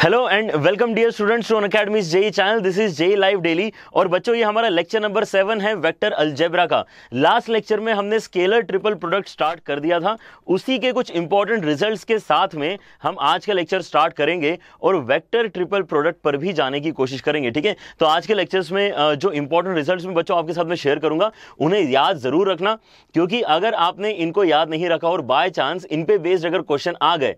Hello and welcome dear students to academy JEE channel this is JEE live daily और बच्चों, ये हमारा lecture number seven है vector algebra का। Last lecture में हमने स्केलर ट्रिपल प्रोडक्ट स्टार्ट कर दिया था। उसी के कुछ इंपॉर्टेंट रिजल्ट्स के साथ में हम आज का लेक्चर स्टार्ट करेंगे और वेक्टर ट्रिपल प्रोडक्ट पर भी जाने की कोशिश करेंगे, ठीक है? तो आज के लेक्चर्स में जो इंपॉर्टेंट रिज़ल्ट में बच्चों, आपके साथ में शेयर करूँगा, उन्हें याद ज़रूर रखना, क्योंकि अगर आपने इनको याद नहीं रखा और बाय चांस इन पे बेस्ड अगर क्वेश्चन आ गए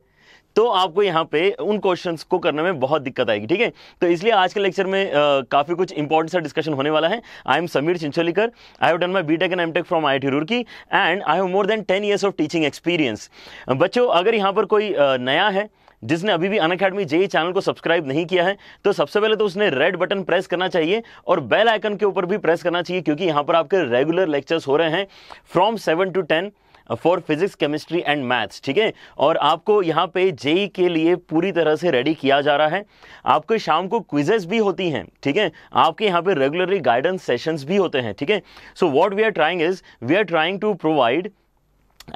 तो आपको यहाँ पे उन क्वेश्चंस को करने में बहुत दिक्कत आएगी, ठीक है? तो इसलिए आज के लेक्चर में काफ़ी कुछ इंपॉर्टेंट सा डिस्कशन होने वाला है। I am Sameer Chincholikar I have done my B Tech and M Tech from I T Roorkee and I have more than ten years of teaching experience बच्चों, अगर यहाँ पर कोई नया है, जिसने अभी भी अन अकेडमी जेई चैनल को सब्सक्राइब नहीं किया है तो सबसे पहले तो उसने रेड बटन प्रेस करना चाहिए और बेल आइकन के ऊपर भी प्रेस करना चाहिए, क्योंकि यहाँ पर आपके रेगुलर लेक्चर्स हो रहे हैं from seven to ten for physics chemistry and maths ठीक है? और आपको यहाँ पे जेई के लिए पूरी तरह से रेडी किया जा रहा है। आपके शाम को क्विजेस भी होती हैं, ठीक है? आपके यहाँ पे रेगुलरली गाइडेंस सेशंस भी होते हैं, ठीक है? So what we are trying is we are trying to provide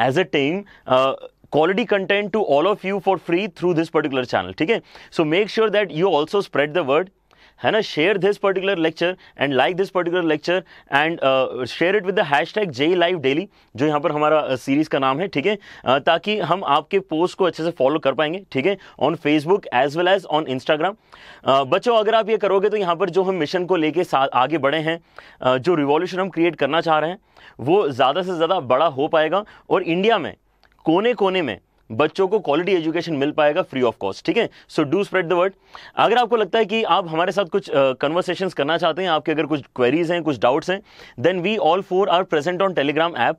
as a team quality content to all of you for free through this particular channel है? So make sure that you also spread the word है ना? Share this particular lecture and like this particular lecture and share it with the hashtag JEE live daily जो यहाँ पर हमारा series uh, का नाम है ठीक है? Uh, ताकि हम आपके पोस्ट को अच्छे से फॉलो कर पाएँगे ठीक है? On Facebook as well as on Instagram बच्चों अगर आप ये करोगे तो यहाँ पर जो हम मिशन को लेके आगे बढ़े हैं uh, जो रिवॉल्यूशन हम क्रिएट करना चाह रहे हैं वो ज़्यादा से ज़्यादा बड़ा हो पाएगा। और इंडिया में कोने कोने में बच्चों को क्वालिटी एजुकेशन मिल पाएगा फ्री ऑफ़ कॉस्ट ठीक है? So do spread the word अगर आपको लगता है कि आप हमारे साथ कुछ कन्वर्सेशन uh, करना चाहते हैं आपके अगर कुछ क्वेरीज हैं कुछ डाउट्स हैं then we all four are present on Telegram app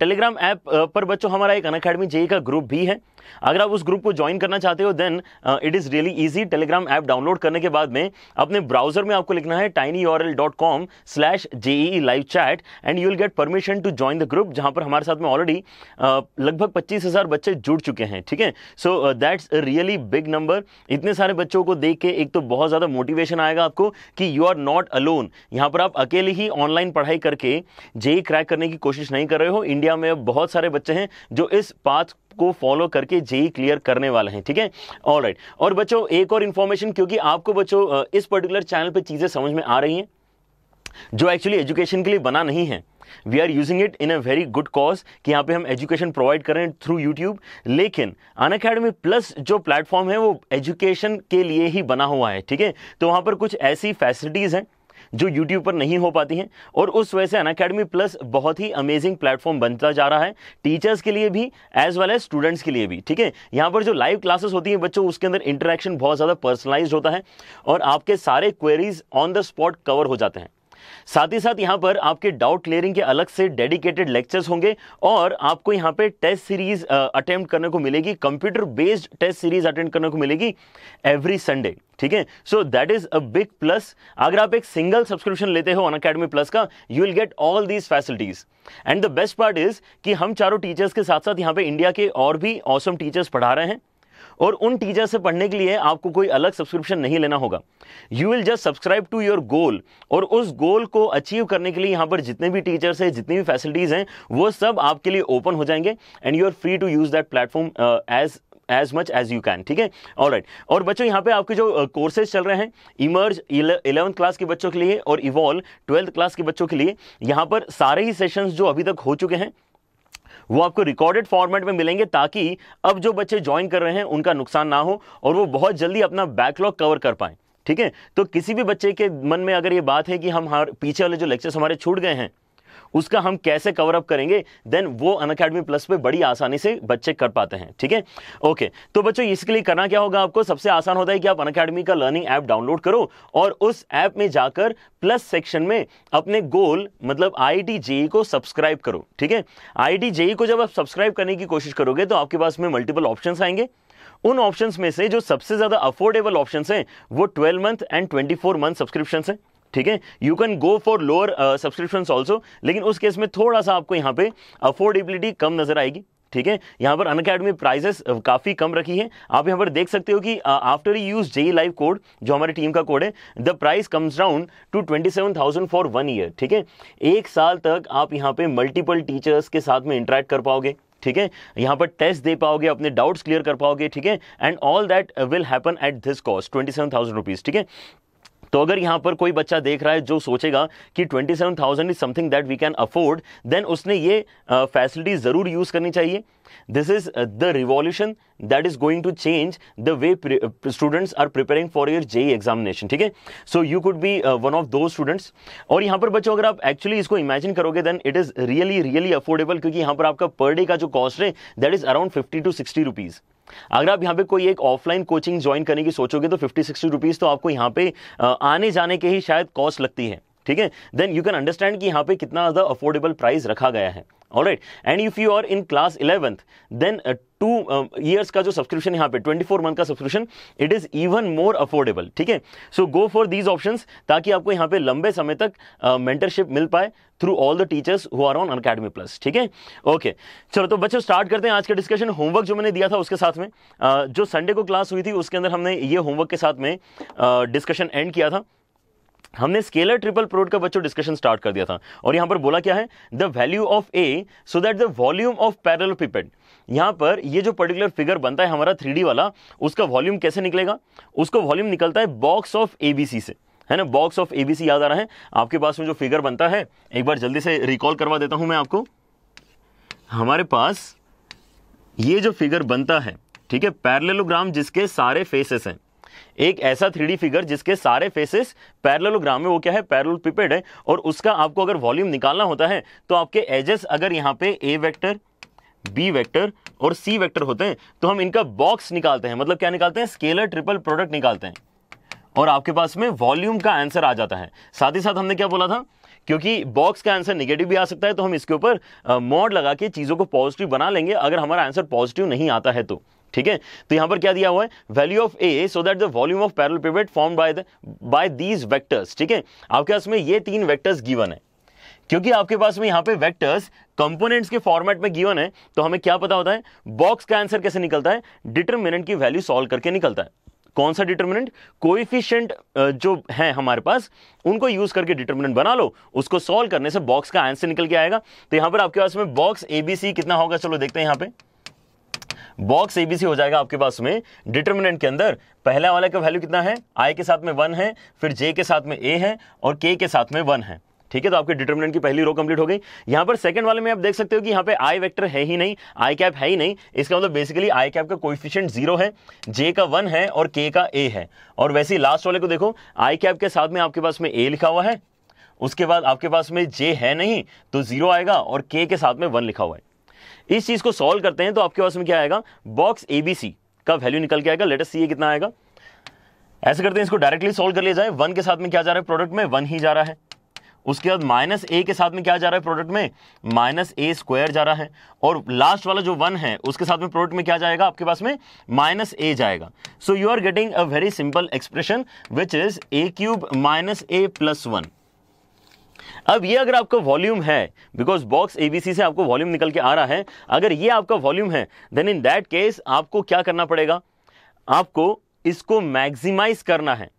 Telegram app पर बच्चों हमारा एक अन अकेडमी जेई का ग्रुप भी है। अगर आप उस ग्रुप को ज्वाइन करना चाहते हो then it is really easy Telegram app download करने के बाद में अपने ब्राउज़र में आपको लिखना है tiny URL dot com slash JEE live chat and you will get permission to join the group जहाँ पर हमारे साथ में ऑलरेडी uh, लगभग पच्चीस हज़ार बच्चे जुड़ चुके हैं ठीक है? So that's really big number इतने सारे बच्चों को देख के एक तो बहुत ज़्यादा मोटिवेशन आएगा आपको कि यू आर नॉट अलोन यहाँ पर आप अकेले ही ऑनलाइन पढ़ाई करके जेई क्रैक करने की कोशिश नहीं कर रहे हो. इंडिया में बहुत सारे बच्चे हैं जो इस पाथ को फॉलो करके जेई क्लियर करने वाले हैं, ठीक है? ऑल राइट और बच्चों, एक और इन्फॉर्मेशन क्योंकि आपको बच्चों इस पर्टिकुलर चैनल पर चीज़ें समझ में आ रही हैं, जो एक्चुअली एजुकेशन के लिए बना नहीं है। We are using it in a very good cause कि यहाँ पे हम एजुकेशन प्रोवाइड करें थ्रू यूट्यूब लेकिन अन अकेडमी प्लस जो प्लेटफॉर्म है, वो एजुकेशन के लिए ही बना हुआ है, ठीक है? तो वहाँ पर कुछ ऐसी फैसिलिटीज़ हैं जो यूट्यूब पर नहीं हो पाती हैं और उस वजह से अन अकेडमी प्लस बहुत ही अमेजिंग प्लेटफॉर्म बनता जा रहा है टीचर्स के लिए भी एज वेल एज स्टूडेंट्स के लिए भी, ठीक है? यहाँ पर जो लाइव क्लासेस होती हैं बच्चों, उसके अंदर इंटरेक्शन बहुत ज़्यादा पर्सनलाइज होता है और आपके सारे queries on the spot cover हो जाते हैं। साथ ही साथ यहाँ पर आपके डाउट क्लियरिंग के अलग से डेडिकेटेड लेक्चर्स होंगे और आपको यहाँ पे टेस्ट सीरीज़ अटेम्प्ट करने को मिलेगी। Computer based test series attend करने को मिलेगी एवरी संडे ठीक है? So that is a big plus अगर आप एक सिंगल सब्सक्रिप्शन लेते हो अन अकेडमी प्लस का you will get all these facilities and the best part is कि हम चारों टीचर्स के साथ साथ यहाँ पे इंडिया के और भी ऑसम टीचर्स पढ़ा रहे हैं। और उन टीचर से पढ़ने के लिए आपको कोई अलग सब्सक्रिप्शन नहीं लेना होगा। You will just subscribe to your goal और उस गोल को अचीव करने के लिए यहाँ पर जितने भी टीचर्स हैं जितनी भी फैसिलिटीज़ हैं वो सब आपके लिए ओपन हो जाएँगे and you are free to use that platform as as much as you can ठीक है? ऑल राइट और बच्चों यहाँ पे आपके जो कोर्सेज uh, चल रहे हैं इमर्ज इलेवंथ क्लास के बच्चों के लिए और इवॉल्व ट्वेल्थ क्लास के बच्चों के लिए यहाँ पर सारे ही सेशंस जो अभी तक हो चुके हैं वो आपको रिकॉर्डेड फॉर्मेट में मिलेंगे ताकि अब जो बच्चे ज्वाइन कर रहे हैं, उनका नुकसान ना हो और वो बहुत जल्दी अपना बैकलॉग कवर कर पाए। ठीक है? तो किसी भी बच्चे के मन में अगर ये बात है कि हम पीछे वाले जो लेक्चर्स हमारे छूट गए हैं उसका हम कैसे कवर अप करेंगे? देन वो अन अकेडमी प्लस पे बड़ी आसानी से बच्चे कर पाते हैं, ठीक है? ओके तो बच्चों, इसके लिए करना क्या होगा आपको? सबसे आसान होता है कि आप अन अकेडमी का लर्निंग ऐप डाउनलोड करो और उस ऐप में जाकर प्लस सेक्शन में अपने गोल मतलब आई जेई को सब्सक्राइब करो, ठीक है? आई जेई को जब आप सब्सक्राइब करने की कोशिश करोगे तो आपके पास में मल्टीपल ऑप्शन आएँगे। उन ऑप्शंस में से जो सबसे ज़्यादा अफोर्डेबल ऑप्शंस हैं, वो 12 मंथ एंड 24 मंथ सब्सक्रिप्शन हैं। ठीक है? You can go for lower subscription also लेकिन उस केस में थोड़ा सा आपको यहाँ पे अफोर्डेबिलिटी कम नज़र आएगी, ठीक है? यहाँ पर अन अकेडमी प्राइजेस काफ़ी कम रखी है। आप यहाँ पर देख सकते हो कि after you use JEE live code जो हमारी टीम का कोड है the price comes down to twenty seven thousand for one year ठीक है? एक साल तक आप यहाँ पे मल्टीपल टीचर्स के साथ में इंटरेक्ट कर पाओगे, ठीक है? यहाँ पर टेस्ट दे पाओगे, अपने डाउट्स क्लियर कर पाओगे, ठीक है? And all that will happen at this cost twenty seven thousand rupees ठीक है? तो अगर यहाँ पर कोई बच्चा देख रहा है जो सोचेगा कि 27,000 is something that we can afford then उसने ये फैसिलिटी ज़रूर यूज़ करनी चाहिए। This is the revolution that is going to change the way students are preparing for your JEE examination ठीक है? So you could be one of those students और यहाँ पर बच्चों, अगर आप एक्चुअली इसको इमेजिन करोगे then it is really really affordable क्योंकि यहाँ पर आपका पर डे का जो कॉस्ट है that is around fifty to sixty rupees अगर आप यहाँ पे कोई एक ऑफलाइन कोचिंग ज्वाइन करने की सोचोगे तो फिफ्टी सिक्सटी रुपीज़ तो आपको यहाँ पे आने जाने के ही शायद कॉस्ट लगती है, ठीक है? देन यू कैन अंडरस्टैंड कि यहाँ पे कितना ज़्यादा अफोर्डेबल प्राइस रखा गया है। All right and if you are in class eleventh then two years का जो सब्सक्रिप्शन यहाँ पे 24 मंथ का subscription it is even more affordable ठीक है? So go for these options ताकि आपको यहाँ पे लंबे समय तक मेंटरशिप uh, मिल पाए through all the teachers who are on academy plus ठीक है? ओके चलो तो बच्चों स्टार्ट करते हैं आज का डिस्कशन होमवर्क जो मैंने दिया था उसके साथ में uh, जो संडे को क्लास हुई थी उसके अंदर हमने ये होमवर्क के साथ में डिस्कशन uh, एंड किया था। हमने स्केलर ट्रिपल प्रोड का बच्चों डिस्कशन स्टार्ट कर दिया था। और यहाँ पर बोला क्या है? The value of a so that the volume of parallelepiped यहाँ पर ये जो पर्टिकुलर फिगर बनता है हमारा थ्री वाला, उसका वॉल्यूम कैसे निकलेगा? उसका वॉल्यूम निकलता है बॉक्स ऑफ़ एबीसी से। है ना? बॉक्स ऑफ़ एबीसी याद आ रहा है? आपके पास में जो फिगर बनता है, एक बार जल्दी से रिकॉल करवा देता हूँ मैं आपको। हमारे पास ये जो फिगर बनता है, ठीक है? पैरेललोग्राम जिसके सारे फेसेस हैं एक ऐसा थ्री फिगर जिसके सारे फेसेस पैरेललोग्राम में, वो क्या है? पैरेलल पिपेड है। और उसका आपको अगर वॉल्यूम निकालना होता है तो आपके एजेस अगर यहाँ पे ए वेक्टर बी वेक्टर और सी वेक्टर होते हैं तो हम इनका बॉक्स निकालते हैं। मतलब क्या निकालते हैं? स्केलर ट्रिपल प्रोडक्ट निकालते हैं। और आपके पास में वॉल्यूम का आंसर आ जाता है। साथ ही साथ हमने क्या बोला था? क्योंकि बॉक्स का आंसर निगेटिव भी आ सकता है तो हम इसके ऊपर मॉड लगा के चीज़ों को पॉजिटिव बना लेंगे। अगर हमारा आंसर पॉजिटिव नहीं आता है तो। ठीक है? तो यहाँ पर क्या दिया हुआ है? Value of a so that the volume of parallelepiped form by the by these vectors ठीक है? आपके पास में ये तीन वेक्टर्स गिवन है। क्योंकि आपके पास में यहाँ पे वेक्टर्स कंपोनेंट्स के फॉर्मेट में गिवन है तो हमें क्या पता होता है? बॉक्स का आंसर कैसे निकलता है? डिटर्मिनेंट की वैल्यू सॉल्व करके निकलता है। कौन सा डिटर्मिनेंट कोइफिशिएंट जो है हमारे पास, उनको यूज़ करके डिटर्मिनेंट बना लो। उसको सॉल्व करने से बॉक्स का आंसर निकल के आएगा। तो यहाँ पर आपके पास में बॉक्स एबीसी कितना होगा? चलो देखते हैं यहाँ पे। बॉक्स एबीसी हो जाएगा आपके पास में। डिटर्मिनेंट के अंदर पहला वाले का वैल्यू कितना है? आई के साथ में वन है, फिर जे के साथ में ए है और के के साथ में वन है। ठीक है तो आपके डिटर्मिनेंट की पहली रो कंप्लीट हो गई। यहाँ पर सेकंड वाले में आप देख सकते हो कि यहाँ पे आई वेक्टर है ही नहीं आई कैप है ही नहीं। इसका मतलब बेसिकली आई कैप का कोइफिशिएंट ज़ीरो है जे का वन है और के का ए है। और वैसे ही लास्ट वाले को देखो आई कैप के साथ में आपके पास में ए लिखा हुआ है, उसके बाद आपके पास में जे है नहीं तो ज़ीरो आएगा और के के साथ में वन लिखा हुआ है। इस चीज़ को सॉल्व करते हैं तो आपके पास में क्या आएगा? बॉक्स एबीसी का वैल्यू निकल के आएगा? लेटेस्ट सी कितना आएगा। ऐसे करते हैं, इसको डायरेक्टली सॉल्व कर लिया जाए। वन के साथ में क्या जा रहा है? प्रोडक्ट में वन ही जा रहा है। उसके बाद माइनस ए के साथ में क्या जा रहा है? प्रोडक्ट में माइनस ए स्क्वायर जा रहा है। और लास्ट वाला जो वन है, उसके साथ में प्रोडक्ट में क्या जाएगा? आपके पास में माइनस ए जाएगा। So you are getting a very simple expression which is a cube minus a plus one अब ये अगर आपका वॉल्यूम है बिकॉज़ बॉक्स एबीसी से आपको वॉल्यूम निकल के आ रहा है, अगर ये आपका वॉल्यूम है देन इन दैट केस आपको क्या करना पड़ेगा? आपको इसको मैक्सिमाइज करना है।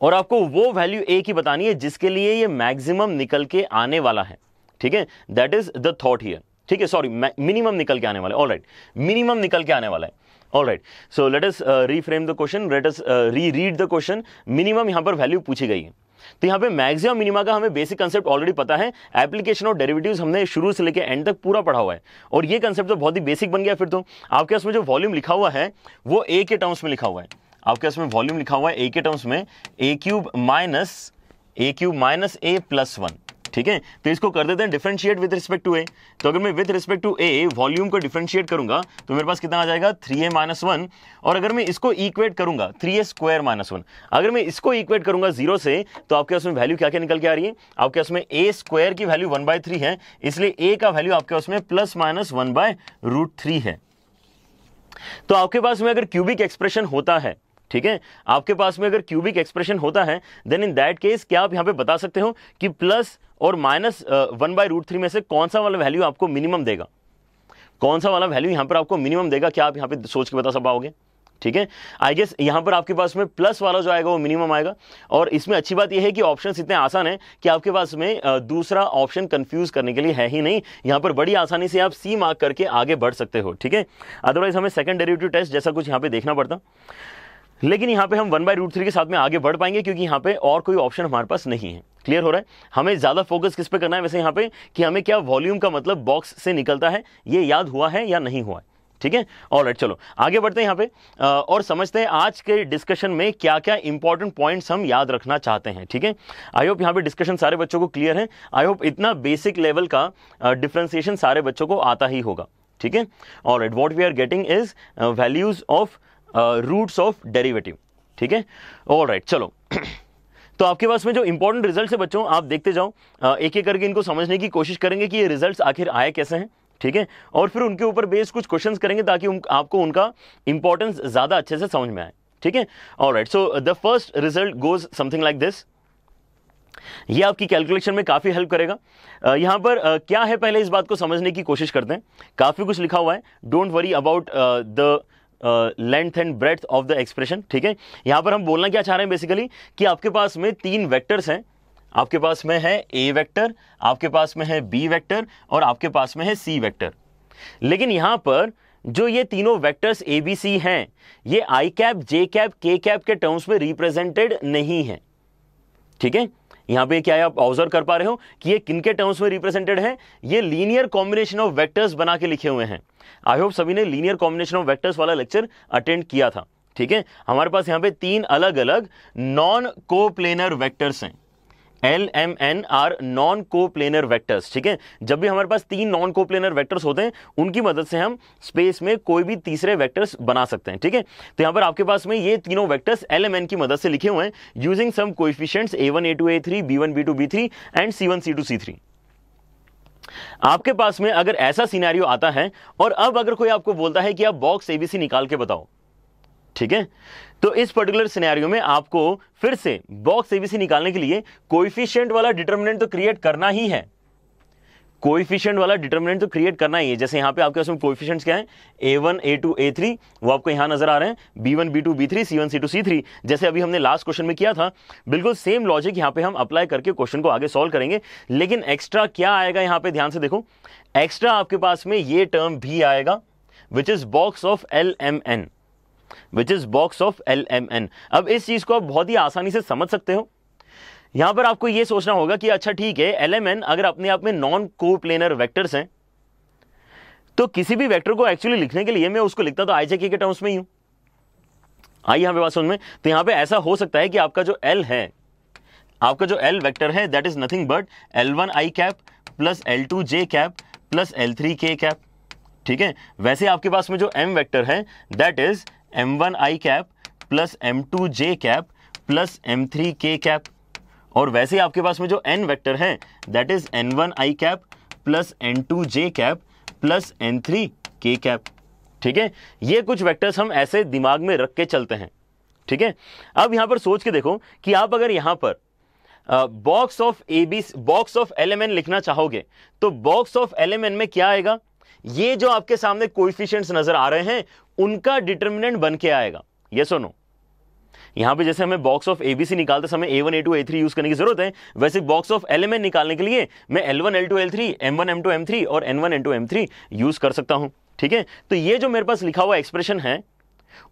और आपको वो वैल्यू ए की बतानी है, जिसके लिए ये मैक्सिमम निकल के आने वाला है। ठीक है? That is the thought here ठीक है? सॉरी मिनिमम निकल के आने वाला है। ऑल राइट मिनिमम निकल के आने वाला है। All right so let us reframe the question let us reread the question minimum यहाँ पर वैल्यू पूछी गई है। तो यहाँ पे मैक्सिमम मिनिमा का हमें बेसिक कंसेप्ट ऑलरेडी पता है। एप्लीकेशन और डेरिवेटिव्स हमने शुरू से लेकर एंड तक पूरा पढ़ा हुआ है। और ये कंसेप्ट तो बहुत ही बेसिक बन गया फिर तो। आपके उसमें जो वॉल्यूम लिखा हुआ है, वो ए के टर्म्स में लिखा हुआ है। आपके उसमें वॉल्यूम लिखा हुआ है ए के टर्म्स में a cube minus a cube minus a plus one ठीक है? तो इसको कर देते हैं differentiate with respect to a तो अगर मैं with respect to a volume को डिफरेंशिएट करूँगा तो मेरे पास कितना आ जाएगा? थ्री ए माइनस वन और अगर मैं इसको इक्वेट करूँगा three a square minus one अगर मैं इसको इक्वेट करूँगा ज़ीरो से तो आपके उसमें वैल्यू क्या क्या निकल के आ रही है? आपके उसमें ए स्क्वायर की वैल्यू वन बाय थ्री है, इसलिए ए का वैल्यू आपके उसमें plus minus one by root three है। तो आपके पास में अगर क्यूबिक एक्सप्रेशन होता है ठीक है? आपके पास में अगर क्यूबिक एक्सप्रेशन होता है देन इन दैट केस क्या आप यहाँ पे बता सकते हो कि प्लस और minus one by root three में से कौन सा वाला वैल्यू आपको मिनिमम देगा? कौन सा वाला वैल्यू यहाँ पर आपको मिनिमम देगा? क्या आप यहाँ पे सोच के बता सब पाओगे? ठीक है? आई गेस यहाँ पर आपके पास में प्लस वाला जो आएगा वो मिनिमम आएगा। और इसमें अच्छी बात यह है कि ऑप्शन इतने आसान है कि आपके पास में दूसरा ऑप्शन कंफ्यूज करने के लिए है ही नहीं। यहाँ पर बड़ी आसानी से आप सी मार्क करके आगे बढ़ सकते हो, ठीक है? अदरवाइज़ हमें सेकंड डेरिवेटिव टेस्ट जैसा कुछ यहाँ पे देखना पड़ता। लेकिन यहाँ पे हम वन बाय रूट थ्री के साथ में आगे बढ़ पाएँगे क्योंकि यहाँ पे और कोई ऑप्शन हमारे पास नहीं है। क्लियर हो रहा है? हमें ज़्यादा फोकस किस पे करना है? वैसे यहाँ पे कि हमें क्या वॉल्यूम का मतलब बॉक्स से निकलता है, ये याद हुआ है या नहीं हुआ है? ठीक है? और चलो, आगे बढ़ते हैं यहाँ पे। और समझते हैं आज के डिस्कशन में क्या क्या इंपॉर्टेंट पॉइंट्स हम याद रखना चाहते हैं, ठीक है? आई होप यहाँ पे डिस्कशन सारे बच्चों को क्लियर है। आई होप इतना बेसिक लेवल का डिफ्रेंसिएशन सारे बच्चों को आता ही होगा, ठीक है? और right what we are getting is values of roots of derivative ठीक है? ऑल राइट चलो। तो आपके पास में जो इंपॉर्टेंट रिज़ल्ट है बच्चों आप देखते जाओ। एक एक करके इनको समझने की कोशिश करेंगे कि ये रिज़ल्ट आखिर आए कैसे हैं। ठीक है? और फिर उनके ऊपर बेस कुछ क्वेश्चंस करेंगे ताकि उन, आपको उनका इंपॉर्टेंस ज़्यादा अच्छे से समझ में आए। ठीक है? All right so the first result goes something like this ये आपकी कैलकुलेशन में काफ़ी हेल्प करेगा। यहाँ पर क्या है पहले इस बात को समझने की कोशिश करते हैं। काफ़ी कुछ लिखा हुआ है। Don't worry about the length and breadth of the expression, ठीक है? यहाँ पर हम बोलना क्या चाह रहे हैं बेसिकली कि आपके पास में तीन वेक्टर्स हैं। आपके पास में है ए वेक्टर आपके पास में है बी वेक्टर और आपके पास में है सी वेक्टर लेकिन यहाँ पर जो ये तीनों वेक्टर्स ए बी सी हैं, ये i cap j cap k cap के टर्म्स में रिप्रेजेंटेड नहीं है। ठीक है? यहाँ पे क्या आप ऑब्ज़र्व कर पा रहे हो कि ये किन के टर्म्स में रिप्रेजेंटेड है? ये लीनियर कॉम्बिनेशन ऑफ़ वेक्टर्स बना के लिखे हुए हैं। आई होप सभी ने लीनियर कॉम्बिनेशन ऑफ़ वेक्टर्स वाला लेक्चर अटेंड किया था। ठीक है? हमारे पास यहाँ पे तीन अलग अलग नॉन कोप्लेनर वेक्टर्स हैं। L m n are non coplanar vectors ठीक है? जब भी हमारे पास तीन नॉन कोप्लेनर वेक्टर्स होते हैं, उनकी मदद से हम स्पेस में कोई भी तीसरे वेक्टर्स बना सकते हैं, ठीक है? तो यहाँ पर आपके पास में ये तीनों वेक्टर्स एल एम एन की मदद से लिखे हुए हैं using some coefficients a one a two a three b one b two b three and c one c two c three आपके पास में अगर ऐसा सिनेरियो आता है, और अब अगर कोई आपको बोलता है कि आप बॉक्स एबीसी निकाल के बताओ ठीक है? तो इस पर्टिकुलर सिनेरियो में आपको फिर से बॉक्स एबीसी निकालने के लिए कोइफिशिएंट वाला डिटर्मिनेंट तो क्रिएट करना ही है। कोइफिशिएंट वाला डिटर्मिनेंट तो क्रिएट करना ही है। जैसे यहाँ पे आपके पास में कोइफिशिएंट्स क्या है? A one a two a three वो आपको यहाँ नज़र आ रहे हैं। B one b two b three c one c two c three जैसे अभी हमने लास्ट क्वेश्चन में किया था, बिल्कुल सेम लॉजिक यहाँ पे हम अप्लाई करके क्वेश्चन को आगे सॉल्व करेंगे। लेकिन एक्स्ट्रा क्या आएगा यहाँ पे? ध्यान से देखो। एक्स्ट्रा आपके पास में ये टर्म भी आएगा which is box of l m n which is box of l m n अब इस चीज़ को आप बहुत ही आसानी से समझ सकते हो। यहाँ पर आपको यह सोचना होगा कि अच्छा ठीक है एल एम एन अगर अपने आप में नॉन को प्लेनर वैक्टर्स हैं तो किसी भी वेक्टर को एक्चुअली लिखने के लिए मैं उसको लिखता तो आई जे के टर्म्स में ही हूँ। आई यहाँ पे बात समझ में। तो यहाँ पे ऐसा हो सकता है कि आपका जो एल है, आपका जो एल वेक्टर है that is nothing but l one i cap plus l two j cap plus l three k cap ठीक है? वैसे आपके पास में जो एम वेक्टर है that is m one i cap plus m two j cap plus m three k cap और वैसे ही आपके पास में जो एन वेक्टर है that is n one i cap plus n two j cap plus n three k cap ठीक है? ये कुछ वेक्टर्स हम ऐसे दिमाग में रख के चलते हैं। ठीक है? अब यहाँ पर सोच के देखो कि आप अगर यहाँ पर box of a b box of n लिखना चाहोगे तो बॉक्स ऑफ़ एन में क्या आएगा? ये जो आपके सामने कोइफिशिएंट्स नज़र आ रहे हैं, उनका डिटर्मिनेंट बन के आएगा। ये सुनो। यहाँ पे जैसे हमें बॉक्स ऑफ़ एबीसी निकालते समय a one a two a three use करने की ज़रूरत है, वैसे बॉक्स ऑफ़ एलिमेंट निकालने के लिए मैं l one l two l three m one m two m three और n one n two m three use कर सकता हूँ। ठीक है? तो ये जो मेरे पास लिखा हुआ एक्सप्रेशन है,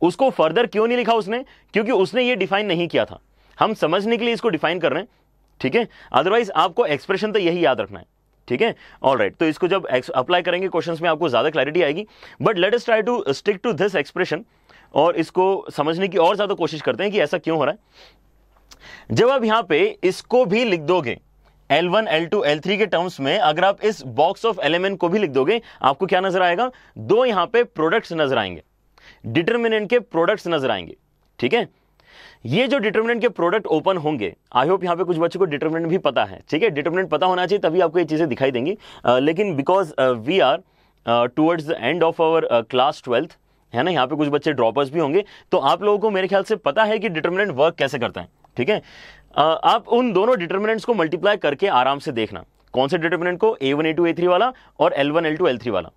उसको फर्दर क्यों नहीं लिखा उसने? क्योंकि उसने ये डिफाइन नहीं किया था। हम समझने के लिए इसको डिफाइन कर रहे हैं। ठीक है? अदरवाइज़ आपको एक्सप्रेशन तो यही याद रखना है। ठीक है? ऑल राइट तो इसको जब अप्लाई करेंगे क्वेश्चंस में आपको ज़्यादा क्लैरिटी आएगी। But let us try to stick to this expression और इसको समझने की और ज़्यादा कोशिश करते हैं कि ऐसा क्यों हो रहा है। जब आप यहाँ पे इसको भी लिख दोगे L1, L2, L3 के टर्म्स में अगर आप इस बॉक्स ऑफ़ एलिमेंट को भी लिख दोगे आपको क्या नज़र आएगा? दो यहाँ पे प्रोडक्ट्स नज़र आएँगे। डिटर्मिनेंट के प्रोडक्ट्स नज़र आएँगे। ठीक है? ये जो डिटर्मिनेंट के प्रोडक्ट ओपन होंगे आई होप यहाँ पे कुछ बच्चों को डिटर्मिनेंट भी पता है ठीक है? डिटर्मिनेंट पता होना चाहिए तभी आपको ये चीज़ें दिखाई देंगी। uh, लेकिन because we are towards the end of our class twelfth है ना? यहाँ पे कुछ बच्चे ड्रॉपर्स भी होंगे तो आप लोगों को मेरे ख्याल से पता है कि डिटर्मिनेंट वर्क कैसे करता है ठीक है? आप उन दोनों डिटर्मिनेंट्स को मल्टीप्लाई करके आराम से देखना। कौन से डिटर्मिनेंट को? A one a two a three वाला और l one l two l three वाला।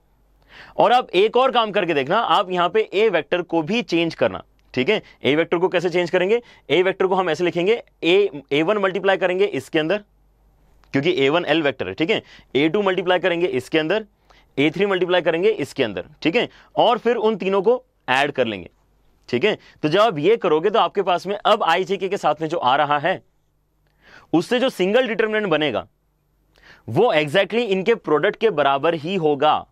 और आप एक और काम करके देखना आप यहाँ पे ए वेक्टर को भी चेंज करना। ठीक है? ए वेक्टर को कैसे चेंज करेंगे? ए वेक्टर को हम ऐसे लिखेंगे ए ए वन मल्टीप्लाई करेंगे इसके अंदर, क्योंकि ए वन एल वैक्टर है, ठीक है? ए टू मल्टीप्लाई करेंगे इसके अंदर ए थ्री मल्टीप्लाई करेंगे इसके अंदर, ठीक है? और फिर उन तीनों को ऐड कर लेंगे, ठीक है? तो जब आप ये करोगे तो आपके पास में अब आई जे के साथ में जो आ रहा है, उससे जो सिंगल डिटर्मिनेंट बनेगा, वो एग्जैक्टली exactly इनके प्रोडक्ट के बराबर ही होगा,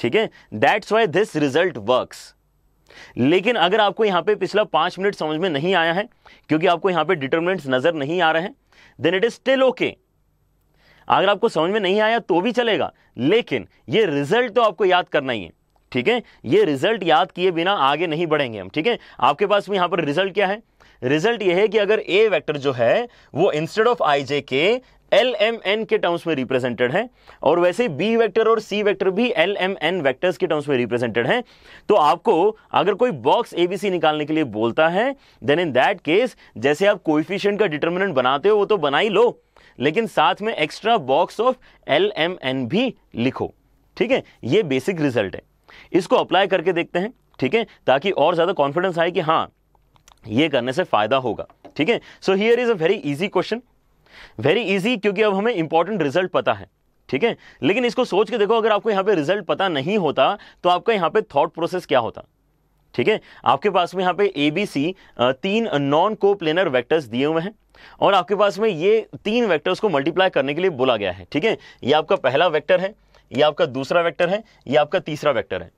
ठीक है? That's why this result works लेकिन अगर आपको यहाँ पे पिछला पाँच मिनट समझ में नहीं आया है, क्योंकि आपको यहाँ पे डिटर्मिनेंट्स नज़र नहीं आ रहे हैं then it is still okay अगर आपको समझ में नहीं आया तो भी चलेगा, लेकिन ये रिज़ल्ट तो आपको याद करना ही है, ठीक है? ये रिज़ल्ट याद किए बिना आगे नहीं बढ़ेंगे हम, ठीक है? आपके पास में यहाँ पर रिज़ल्ट क्या है? रिज़ल्ट यह है कि अगर ए वेक्टर जो है, वो instead of i j k l m n के टर्म्स में रिप्रेजेंटेड है और वैसे बी वेक्टर और सी वेक्टर भी एल एम एन वेक्टर्स के टर्म्स में रिप्रेजेंटेड है। तो आपको अगर कोई बॉक्स एबीसी निकालने के लिए बोलता है देन इन दैट केस जैसे आप कोइफिशिएंट का डिटर्मिनेंट बनाते हो, वो तो बना ही लो, लेकिन साथ में extra box of l m n भी लिखो। ठीक है? ये बेसिक रिज़ल्ट है। इसको अप्लाई करके देखते हैं, ठीक है? ताकि और ज़्यादा कॉन्फिडेंस आए कि हाँ ये करने से फ़ायदा होगा। ठीक है? So here is a very easy question very easy क्योंकि अब हमें इंपॉर्टेंट रिज़ल्ट पता है, ठीक है? लेकिन इसको सोच के देखो, अगर आपको यहाँ पे रिज़ल्ट पता नहीं होता तो आपका यहाँ पे थॉट प्रोसेस क्या होता? ठीक है? आपके पास में यहाँ पे एबीसी तीन नॉन को प्लेनर वेक्टर्स दिए हुए हैं, और आपके पास में ये तीन वेक्टर्स को मल्टीप्लाई करने के लिए बोला गया है, ठीक है? ये आपका पहला वेक्टर है, ये आपका दूसरा वेक्टर है, ये आपका तीसरा वेक्टर है।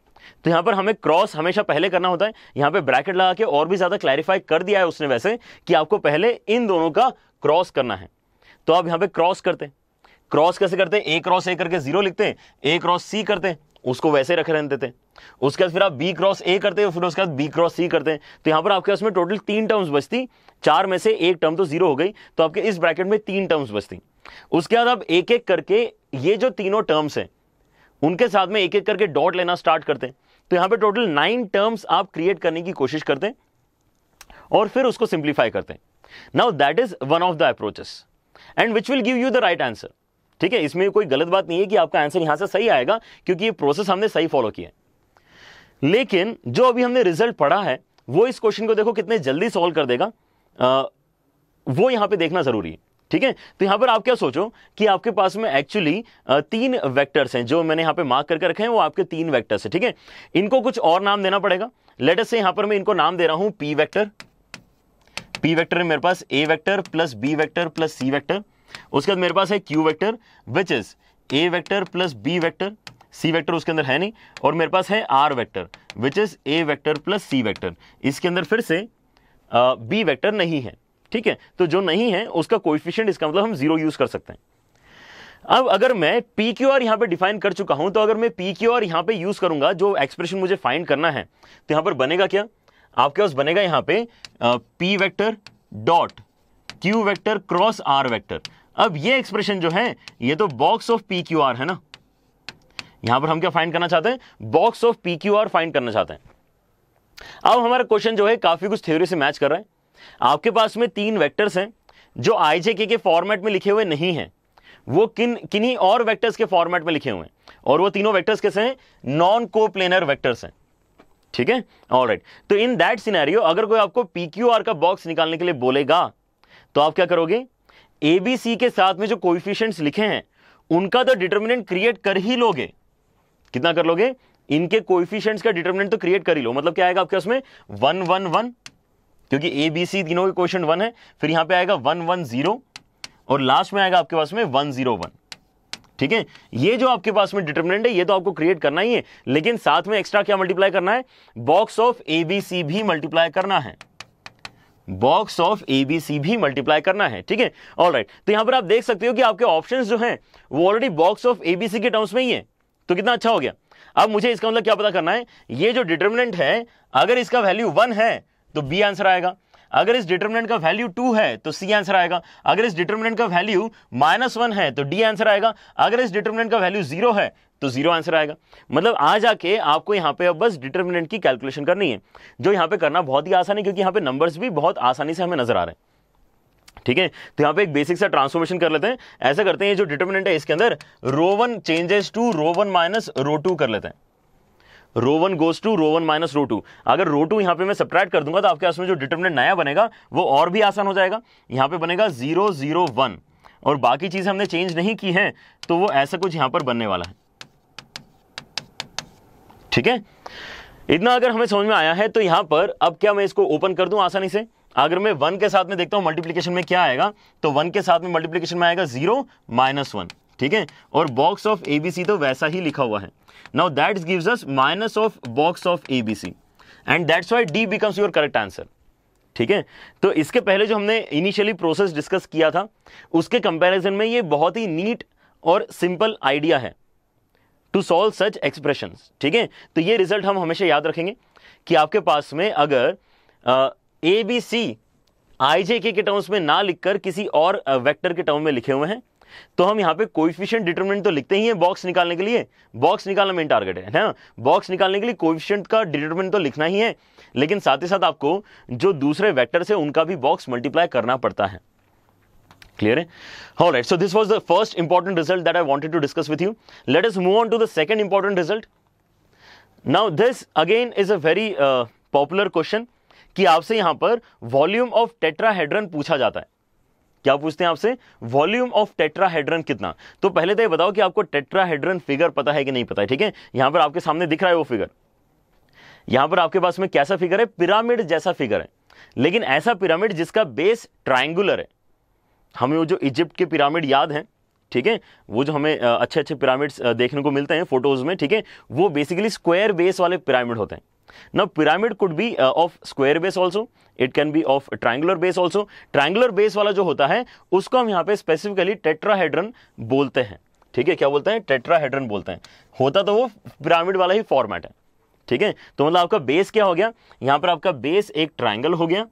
तो यहाँ पर हमें क्रॉस हमेशा पहले करना होता है, यहाँ पे ब्रैकेट लगा के और भी ज़्यादा क्लैरिफाई कर दिया है उसने वैसे, कि आपको पहले इन दोनों का क्रॉस करना है। तो आप यहाँ पे क्रॉस करते हैं। क्रॉस कैसे करते हैं? ए क्रॉस ए करके ज़ीरो लिखते हैं ए क्रॉस सी करते हैं, उसको वैसे रख रहने देते हैं। उसके बाद फिर आप बी क्रॉस ए करते हैं, फिर उसके बाद बी क्रॉस सी करते हैं। तो यहाँ पर आपके पास में टोटल तीन टर्म्स बचती, चार में से एक टर्म तो ज़ीरो हो गई तो आपके इस ब्रैकेट में तीन टर्म्स बचती। उसके बाद आप एक एक करके ये जो तीनों टर्म्स हैं, उनके साथ में एक एक करके डॉट लेना स्टार्ट करते हैं। तो यहाँ पे टोटल नाइन टर्म्स आप क्रिएट करने की कोशिश करते हैं और फिर उसको सिंप्लीफाई करते हैं। Now that is one of the approaches and which will give you the right answer. ठीक है इसमें कोई गलत बात नहीं है कि आपका आंसर यहाँ से सही आएगा क्योंकि ये प्रोसेस हमने सही फॉलो किया लेकिन जो अभी हमने रिज़ल्ट पढ़ा है वो इस क्वेश्चन को देखो कितने जल्दी सॉल्व कर देगा। आ, वो यहाँ पे देखना ज़रूरी है। ठीक है तो यहाँ पर आप क्या सोचो कि आपके पास में एक्चुअली तीन वेक्टर्स हैं जो मैंने यहाँ पे मार्क करके रखे हैं वो आपके तीन वेक्टर्स हैं। ठीक है इनको कुछ और नाम देना पड़ेगा। लेटर से यहाँ पर मैं इनको नाम दे रहा हूँ पी वेक्टर पी वेक्टर है मेरे पास a vector plus b vector plus c vector उसके बाद मेरे पास है q vector which is a vector plus b vector c vector उसके अंदर है नहीं. और मेरे पास है r vector which is a vector plus c vector इसके अंदर फिर से बी वेक्टर नहीं है. ठीक है? तो जो नहीं है, उसका कोइफिशियंट इसका मतलब हम ज़ीरो यूज़ कर सकते हैं. अब अगर मैं पी क्यू आर यहाँ पे डिफाइन कर चुका हूँ तो अगर मैं पी क्यू आर यहाँ पे यूज़ करूँगा, जो एक्सप्रेशन मुझे फाइंड करना है तो यहाँ पर बनेगा क्या? आपके पास बनेगा यहाँ पे p vector dot q vector cross r vector अब ये एक्सप्रेशन जो है, ये तो box of p q r है ना? यहाँ पर हम क्या फाइंड करना चाहते हैं? Box of p q r find करना चाहते हैं. अब हमारा क्वेश्चन जो है, काफ़ी कुछ थ्योरी से मैच कर रहा है. आपके पास में तीन वेक्टर्स हैं, जो आईजेके के फॉर्मेट में लिखे हुए नहीं हैं. वो किन, किन्हीं और वेक्टर्स के फॉर्मेट में लिखे हुए हैं? और वो तीनों वेक्टर्स कैसे हैं? नॉन कोप्लेनर वेक्टर्स हैं. ठीक है? ऑलराइट तो इन दैट सिनेरियो अगर कोई आपको पीक्यूआर का बॉक्स निकालने के लिए बोलेगा तो आप क्या करोगे? एबीसी के साथ में जो कोइफिशिएंट्स लिखे हैं, उनका तो डिटर्मिनेंट क्रिएट कर ही लोगे। कितना कर लोगे? इनके कोइफिशिएंट्स का डिटर्मिनेंट तो क्रिएट कर ही लो। मतलब क्या आएगा आपके उसमें? वन वन वन क्योंकि ए बी सी तीनों के क्वेश्चन वन है, फिर यहाँ पे आएगा वन वन ज़ीरो और लास्ट में आएगा आपके पास में वन ज़ीरो वन ठीक है? ये जो आपके पास में डिटर्मिनेंट है, ये तो आपको क्रिएट करना ही है। लेकिन साथ में एक्स्ट्रा क्या मल्टीप्लाई करना है? बॉक्स ऑफ़ एबीसी भी मल्टीप्लाई करना है। बॉक्स ऑफ़ एबीसी भी मल्टीप्लाई करना है, ठीक है? ऑल राइट तो यहाँ पर आप देख सकते हो कि आपके ऑप्शन जो हैं, वो ऑलरेडी बॉक्स ऑफ़ एबीसी के टर्म्स में ही है। तो कितना अच्छा हो गया। अब मुझे इसका मतलब क्या पता करना है? ये जो डिटर्मिनेंट है, अगर इसका वैल्यू वन है तो बी आंसर आएगा। अगर इस डिटर्मिनेंट का वैल्यू टू है तो सी आंसर आएगा। अगर इस डिटर्मिनेंट का वैल्यू माइनस वन है तो डी आंसर आएगा। अगर इस डिटर्मिनेंट का वैल्यू ज़ीरो है तो ज़ीरो आंसर आएगा। मतलब आ जाके आपको यहाँ पे अब बस डिटर्मिनेंट की कैलकुलेशन करनी है, जो यहाँ पे करना बहुत ही आसान है क्योंकि यहाँ पे नंबर्स भी बहुत आसानी से हमें नज़र आ रहे हैं। ठीक है? तो यहाँ पे एक बेसिक सा ट्रांसफॉर्मेशन कर लेते हैं। ऐसा करते हैं जो डिटर्मिनेंट है, इसके अंदर row one changes to row one minus row two कर लेते हैं। Row one goes to row one minus row two अगर रो टू यहाँ पे मैं सब्ट्रैक्ट कर दूँगा तो आपके पास में जो डिटर्मिनेंट नया बनेगा, वो और भी आसान हो जाएगा। यहाँ पे बनेगा ज़ीरो ज़ीरो वन और बाकी चीज़ें हमने चेंज नहीं की है तो वो ऐसा कुछ यहाँ पर बनने वाला है। ठीक है? इतना अगर हमें समझ में आया है तो यहाँ पर अब क्या मैं इसको ओपन कर दूँ आसानी से? अगर मैं वन के साथ में देखता हूँ मल्टीप्लीकेशन में क्या आएगा तो वन के साथ में मल्टीप्लीकेशन में आएगा ज़ीरो माइनस वन ठीक है? और बॉक्स ऑफ़ एबीसी तो वैसा ही लिखा हुआ है। Now that gives us minus of box of abc and that's why d becomes your correct answer ठीक है? तो इसके पहले जो हमने इनिशियली प्रोसेस डिस्कस किया था, उसके कंपैरिजन में ये बहुत ही नीट और सिंपल आइडिया है टू सॉल्व सच एक्सप्रेशन ठीक है? तो ये रिज़ल्ट हम हमेशा याद रखेंगे कि आपके पास में अगर ए बी सी आई जे के टर्म्स में ना लिखकर किसी और वेक्टर के टर्म में लिखे हुए हैं तो हम यहाँ पे कोइफिशिएंट डिटरमिनेंट तो लिखते ही हैं बॉक्स निकालने के लिए बॉक्स निकालना मेन टारगेट है ना बॉक्स निकालने के लिए कोइफिशिएंट का डिटरमिनेंट तो लिखना ही है लेकिन साथ ही साथ आपको जो दूसरे वेक्टर से उनका भी बॉक्स मल्टीप्लाई करना पड़ता है clear all right so this was the first important result that i wanted to discuss with you let us move on to the second important result now this again is a very uh, popular question कि आपसे यहाँ पर volume of tetrahedron पूछा जाता है क्या पूछते हैं आपसे? वॉल्यूम ऑफ़ टेट्राहेड्रन कितना? तो पहले तो ये बताओ कि आपको टेट्राहेड्रन फिगर पता है कि नहीं पता है, ठीक है? यहाँ पर आपके सामने दिख रहा है वो फिगर यहाँ पर आपके पास में कैसा फिगर है? पिरामिड जैसा फिगर है। लेकिन ऐसा पिरामिड जिसका बेस ट्राइंगुलर है। हमें वो जो इजिप्ट के पिरामिड याद हैं, ठीक है? वो जो हमें अच्छे अच्छे पिरामिड्स देखने को मिलते हैं फ़ोटोज़ में, ठीक है? वो बेसिकली स्क्वायर बेस वाले पिरामिड होते हैं। Now pyramid could be uh, of square base also. It can be of triangular base also. Triangular base वाला जो होता है उसको हम यहाँ पे स्पेसिफिकली टेट्राहेड्रन बोलते हैं। ठीक है? क्या बोलते हैं? टेट्राहेड्रन बोलते हैं। होता तो वो पिरामिड वाला ही फॉर्मेट है। ठीक है? तो मतलब आपका बेस क्या हो गया? यहाँ पर आपका बेस एक ट्राइंगल हो गया।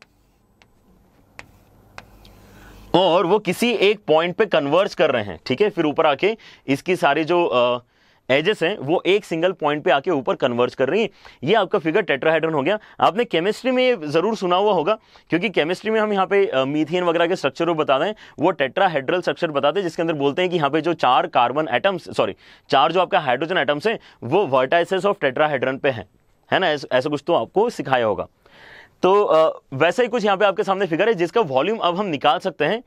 और वो किसी एक पॉइंट पे कन्वर्ज कर रहे हैं। ठीक है? फिर ऊपर आके इसकी सारी जो एजेस हैं, वो एक सिंगल पॉइंट पे आके ऊपर कन्वर्ज कर रही है। ये आपका फिगर टेट्राहेड्रन हो गया। आपने केमिस्ट्री में ये ज़रूर सुना हुआ होगा, क्योंकि केमिस्ट्री में हम यहाँ पे मीथेन वगैरह के स्ट्रक्चर बता दें, वो टेट्राहेड्रल स्ट्रक्चर बताते हैं, जिसके अंदर बोलते हैं कि यहाँ पे जो चार कार्बन एटम्स सॉरी चार जो आपका हाइड्रोजन एटम्स है, वो वर्टाइसिस ऑफ़ टेट्राहेड्रन पे है। है ना? ऐसा कुछ तो आपको सिखाया होगा। तो वैसा ही कुछ यहाँ पे आपके सामने फिगर है, जिसका वॉल्यूम अब हम निकाल सकते हैं।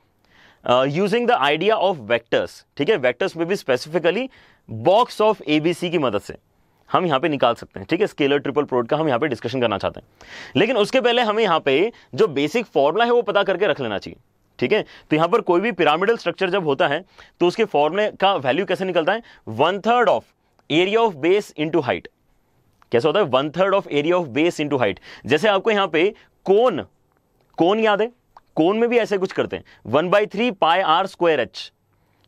Using the idea of vectors ठीक है? वेक्टर्स में भी स्पेसिफिकली बॉक्स ऑफ़ एबीसी की मदद से हम यहाँ पे निकाल सकते हैं, ठीक है? स्केलर ट्रिपल प्रोड का हम यहाँ पे डिस्कशन करना चाहते हैं। लेकिन उसके पहले हमें यहाँ पे जो बेसिक फॉर्मुला है वो पता करके रख लेना चाहिए, ठीक है? तो यहाँ पर कोई भी पिरामिडल स्ट्रक्चर जब होता है तो उसके फॉर्मुले का वैल्यू कैसे निकलता है? One third of area of base into height कैसे होता है? One third of area of base into height जैसे आपको यहाँ पे कोन कोन याद है? कोन में भी ऐसे कुछ करते हैं। One by three pi r square h.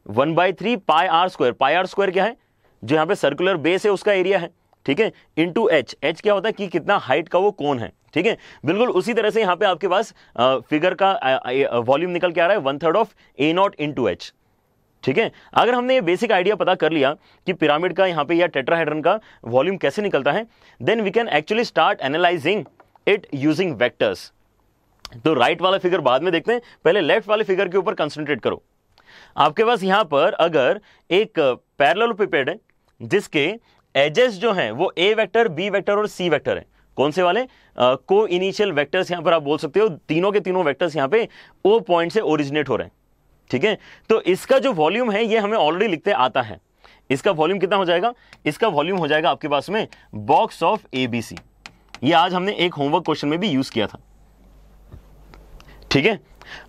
One by three pi r square. Pi r square क्या है? जो यहाँ पे सर्कुलर बेस है, उसका एरिया है। ठीक है? इंटू एच एच क्या होता है? कि कितना हाइट का वो कोन है। ठीक है? बिल्कुल उसी तरह से यहाँ पे आपके पास फिगर का वॉल्यूम निकल के आ रहा है। One third of a naught into h ठीक है? अगर हमने ये बेसिक आइडिया पता कर लिया कि पिरामिड का यहाँ पे या टेट्राहेड्रन का वॉल्यूम कैसे निकलता है then we can actually start analysing it using vectors तो राइट वाला फिगर बाद में देखते हैं। पहले लेफ़्ट वाले फिगर के ऊपर कंसंट्रेट करो। आपके पास यहाँ पर अगर एक पैरेललोपिपेड है, जिसके एजेस जो हैं, वो ए वेक्टर बी वेक्टर और सी वेक्टर है। कौन से वाले? को इनिशियल वेक्टर्स यहाँ पर आप बोल सकते हो। तीनों के तीनों वेक्टर्स यहाँ पे ओ पॉइंट से ओरिजिनेट हो रहे हैं। ठीक है? तो इसका जो वॉल्यूम है, ये हमें ऑलरेडी लिखते आता है। इसका वॉल्यूम कितना हो जाएगा? इसका वॉल्यूम हो जाएगा आपके पास में बॉक्स ऑफ़ एबीसी ये आज हमने एक होमवर्क क्वेश्चन में भी यूज़ किया था। ठीक है?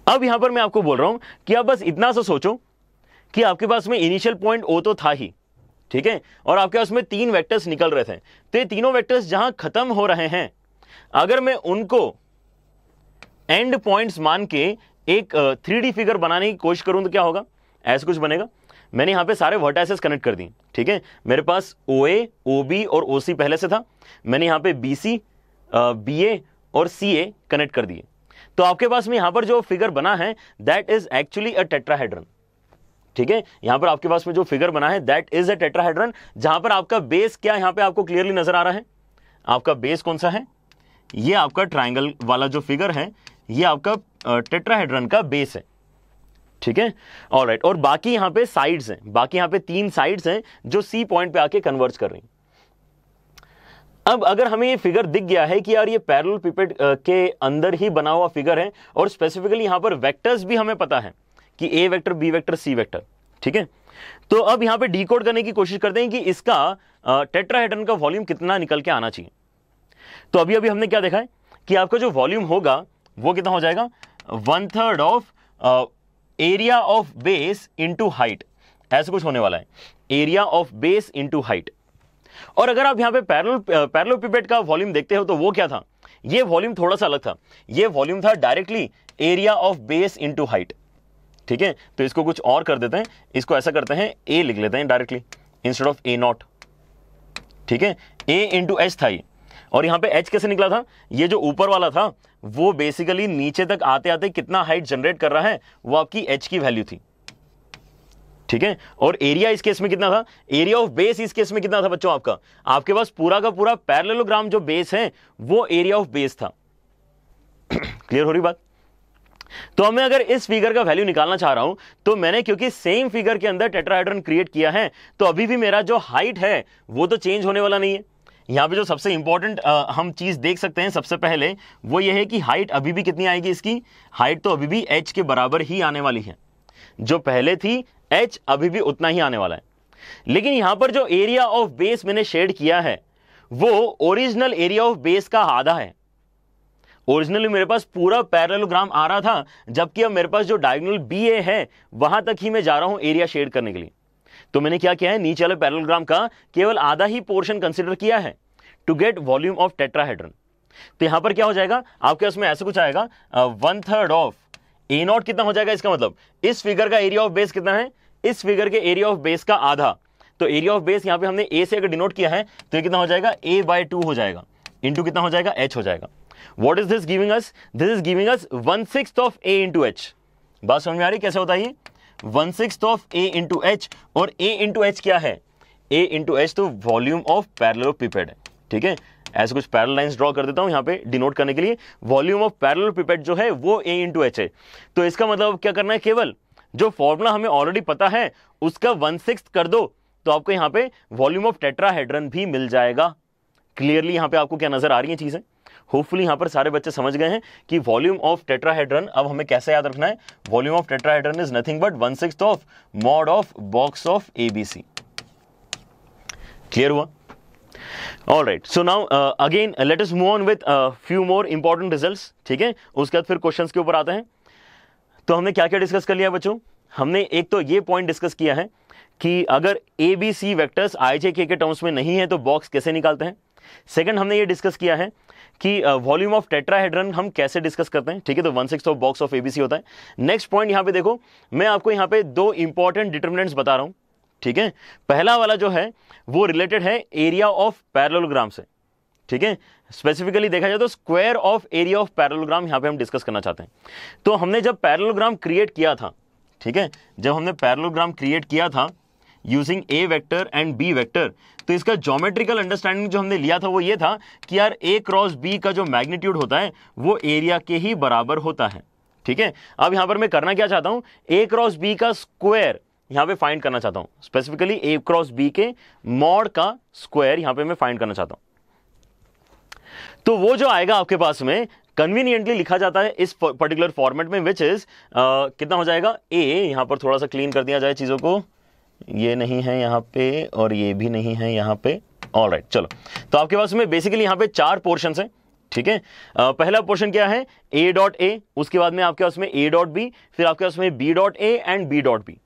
अब यहाँ पर मैं आपको बोल रहा हूँ कि आप बस इतना सा सोचो कि आपके पास में इनिशियल पॉइंट ओ तो था ही, ठीक है? और आपके पास में तीन वेक्टर्स निकल रहे थे। तो ये तीनों वेक्टर्स जहाँ खत्म हो रहे हैं, अगर मैं उनको एंड पॉइंट्स मान के एक थ्री फिगर बनाने की कोशिश करूँ तो क्या होगा? ऐसा कुछ बनेगा। मैंने यहाँ पे सारे वर्टाइसेस कनेक्ट कर दिए, ठीक है? मेरे पास ओ ए ओ बी और ओ सी पहले से था। मैंने यहाँ पे बी सी बी ए और सी ए कनेक्ट कर दिए। तो आपके पास में यहाँ पर जो फिगर बना है that is actually a tetrahedron ठीक है? यहाँ पर आपके पास में जो फिगर बना है दैट इज़ अ टेट्राहेड्रन जहाँ पर आपका बेस क्या यहाँ पे आपको क्लियरली नज़र आ रहा है? आपका बेस कौन सा है? ये आपका ट्राइंगल वाला जो फिगर है, ये आपका टेट्राहेड्रन का बेस है। ठीक है? ऑलराइट और बाकी यहाँ पे साइड्स हैं। बाकी यहाँ पे तीन साइड्स हैं जो सी पॉइंट पे आके कन्वर्ज कर रही अब अगर हमें ये फिगर दिख गया है कि यार ये पैरल पिपेट के अंदर ही बना हुआ फिगर है, और स्पेसिफिकली यहाँ पर वेक्टर्स भी हमें पता है कि a vector b vector c vector ठीक है? तो अब यहाँ पे डीकोड करने की कोशिश करते हैं कि इसका टेट्राहेड्रन का वॉल्यूम कितना निकल के आना चाहिए। तो अभी अभी हमने क्या देखा है कि आपका जो वॉल्यूम होगा, वो कितना हो जाएगा? One third of area of base into height ऐसा कुछ होने वाला है। Area of base into height और अगर आप यहाँ पे पैरल पैरलो पिपेट का वॉल्यूम देखते हो तो वो क्या था? ये वॉल्यूम थोड़ा सा अलग था। ये वॉल्यूम था directly area of base into height ठीक है? तो इसको कुछ और कर देते हैं। इसको ऐसा करते हैं ए लिख लेते हैं directly instead of a naught ठीक है? ए इंटू एच था ये। और यहाँ पे एच कैसे निकला था? ये जो ऊपर वाला था, वो बेसिकली नीचे तक आते आते कितना हाइट जनरेट कर रहा है, वो आपकी एच की वैल्यू थी। ठीक है? और एरिया इस केस में कितना था? एरिया ऑफ़ बेस इस केस में कितना था बच्चों आपका? आपके पास पूरा का पूरा पैरेललोग्राम जो बेस है, वो एरिया ऑफ़ बेस था। क्लियर हो रही बात? तो मैं अगर इस फिगर का वैल्यू निकालना चाह रहा हूँ तो मैंने क्योंकि सेम फिगर के अंदर टेट्राहाइड्रन क्रिएट किया है तो अभी भी मेरा जो हाइट है, वो तो चेंज होने वाला नहीं है। यहाँ पे जो सबसे इंपॉर्टेंट हम चीज़ देख सकते हैं सबसे पहले, वो ये है कि हाइट अभी भी कितनी आएगी इसकी? हाइट तो अभी भी एच के बराबर ही आने वाली है। जो पहले थी एच अभी भी उतना ही आने वाला है। लेकिन यहाँ पर जो एरिया ऑफ़ बेस मैंने शेड किया है, वो ओरिजिनल एरिया ऑफ़ बेस का आधा है। ओरिजिनली मेरे पास पूरा पैरेललोग्राम आ रहा था, जबकि अब मेरे पास जो डायगोनल बी ए है, वहाँ तक ही मैं जा रहा हूँ एरिया शेड करने के लिए। तो मैंने क्या किया है, नीचे वाले पैरेललोग्राम का केवल आधा ही पोर्शन कंसिडर किया है to get volume of tetrahedron तो यहाँ पर क्या हो जाएगा, आपके उसमें ऐसे कुछ आएगा one third of a naught कितना हो जाएगा इसका मतलब? इस फिगर का एरिया ऑफ़ बेस कितना है? इस फिगर के एरिया ऑफ़ बेस का आधा। तो एरिया ऑफ़ बेस यहाँ पे हमने ए से अगर डिनोट किया है तो ये कितना हो जाएगा? ए बाय टू हो जाएगा। इंटू कितना हो जाएगा? एच हो जाएगा। What is this giving us this is giving us one six of a into h बात समझ में आ रही कैसे होता है one six of a into h और ए इंटू एच क्या है? ए इंटू एच तो वॉल्यूम ऑफ़ पैरेललोपिपेड है। ठीक है? ऐसे कुछ पैरल लाइंस ड्रॉ कर देता हूँ यहाँ पे डिनोट करने के लिए। वॉल्यूम ऑफ़ पैरल पिपेट जो है, वो ए इंटू एच है। तो इसका मतलब क्या करना है? केवल जो फॉर्मूला हमें ऑलरेडी पता है, उसका वन सिक्स कर दो तो आपको यहाँ पे वॉल्यूम ऑफ़ टेट्राहेड्रन भी मिल जाएगा। क्लियरली यहाँ पे आपको क्या नज़र आ रही है चीज़ें? होपफुली यहाँ पर सारे बच्चे समझ गए हैं कि वॉल्यूम ऑफ़ टेट्राहेड्रन अब हमें कैसे याद रखना है? Volume of tetrahedron is nothing but one six of mod of box of abc clear हुआ? All right so now again let us move on with few more important result ठीक है? उसके बाद फिर क्वेश्चंस के ऊपर आते हैं। तो हमने क्या क्या डिस्कस कर लिया बच्चों? हमने एक तो ये पॉइंट डिस्कस किया है कि अगर ए बी सी वैक्टर्स आई जे के टर्म्स में नहीं है तो बॉक्स कैसे निकालते हैं? सेकंड हमने ये डिस्कस किया है कि वॉल्यूम ऑफ़ टेट्राहेड्रन हम कैसे डिस्कस करते हैं? ठीक है? तो one six of box of ABC होता है। नेक्स्ट पॉइंट यहाँ पे देखो, मैं आपको यहाँ पे दो इंपॉर्टेंट डिटर्मिनेंट्स बता रहा हूँ। ठीक है? पहला वाला जो है, वो रिलेटेड है एरिया ऑफ़ पैरलोग्राम से। ठीक है? स्पेसिफिकली देखा जाए तो square of area of parallelogram यहाँ पे हम डिस्कस करना चाहते हैं। तो हमने जब पैरलोग्राम क्रिएट किया था, ठीक है? जब हमने पैरेललोग्राम क्रिएट किया था using A vector and B vector तो इसका ज्योमेट्रिकल अंडरस्टैंडिंग जो हमने लिया था वो ये था कि यार ए क्रॉस बी का जो मैग्नीट्यूड होता है, वो एरिया के ही बराबर होता है। ठीक है? अब यहाँ पर मैं करना क्या चाहता हूँ? ए क्रॉस बी का स्क्वायर यहाँ पे फाइंड करना चाहता हूँ। स्पेसिफिकली ए क्रॉस बी के मॉड का स्क्वायर यहाँ पे मैं फाइंड करना चाहता हूँ। तो वो जो आएगा आपके पास में कन्वीनियंटली लिखा जाता है इस पर्टिकुलर फॉर्मेट में विच इज़ कितना हो जाएगा? ए यहाँ पर थोड़ा सा क्लीन कर दिया जाए चीज़ों को। ये नहीं है यहाँ पे और ये भी नहीं है यहाँ पे। ऑल राइट चलो। तो आपके पास में बेसिकली यहाँ पे चार पोर्शन है, ठीक है? पहला पोर्शन क्या है? ए डॉट ए उसके बाद में आपके पास में ए डॉट बी फिर आपके पास में B dot A and B dot B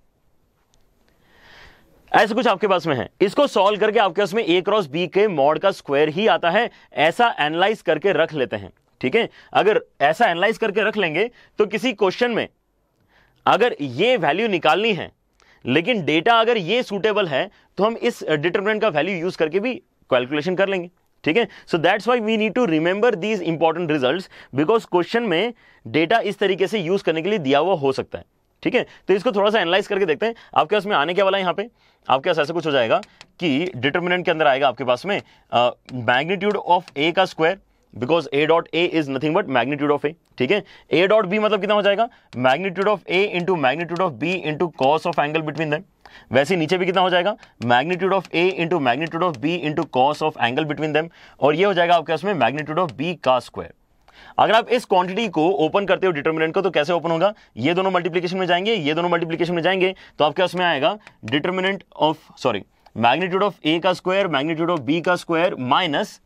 ऐसा कुछ आपके पास में है। इसको सॉल्व करके आपके पास में ए क्रॉस बी के मॉड का स्क्वायर ही आता है। ऐसा एनालाइज करके रख लेते हैं, ठीक है? अगर ऐसा एनालाइज करके रख लेंगे तो किसी क्वेश्चन में अगर ये वैल्यू निकालनी है, लेकिन डेटा अगर ये सूटेबल है तो हम इस डिटर्मिनेंट का वैल्यू यूज़ करके भी कैलकुलेशन कर लेंगे, ठीक है? So that's why we need to remember these important result because question में डेटा इस तरीके से यूज़ करने के लिए दिया हुआ हो सकता है। ठीक है? तो इसको थोड़ा सा एनालाइज करके देखते हैं। आपके पास में आने के वाला है यहाँ पे? आपके पास ऐसा कुछ हो जाएगा कि डिटर्मिनेंट के अंदर आएगा आपके पास में मैग्नीट्यूड ऑफ़ ए का square because A dot A is nothing but magnitude of A ठीक है? ए डॉट बी मतलब कितना हो जाएगा? Magnitude of A into magnitude of B into cos of angle between them वैसे नीचे भी कितना हो जाएगा? Magnitude of A into magnitude of B into cos of angle between them और ये हो जाएगा आपके पास में मैग्नीट्यूड ऑफ़ बी का स्क्वायर अगर आप इस क्वांटिटी को ओपन करते हो डिटर्मिनेंट को तो कैसे ओपन होगा? ये दोनों मल्टीप्लीकेशन में जाएँगे, ये दोनों मल्टीप्लीकेशन में जाएँगे तो आपके उसमें आएगा determinant of sorry magnitude of A का स्क्वायर मैग्नीट्यूड ऑफ़ बी का स्क्वायर माइनस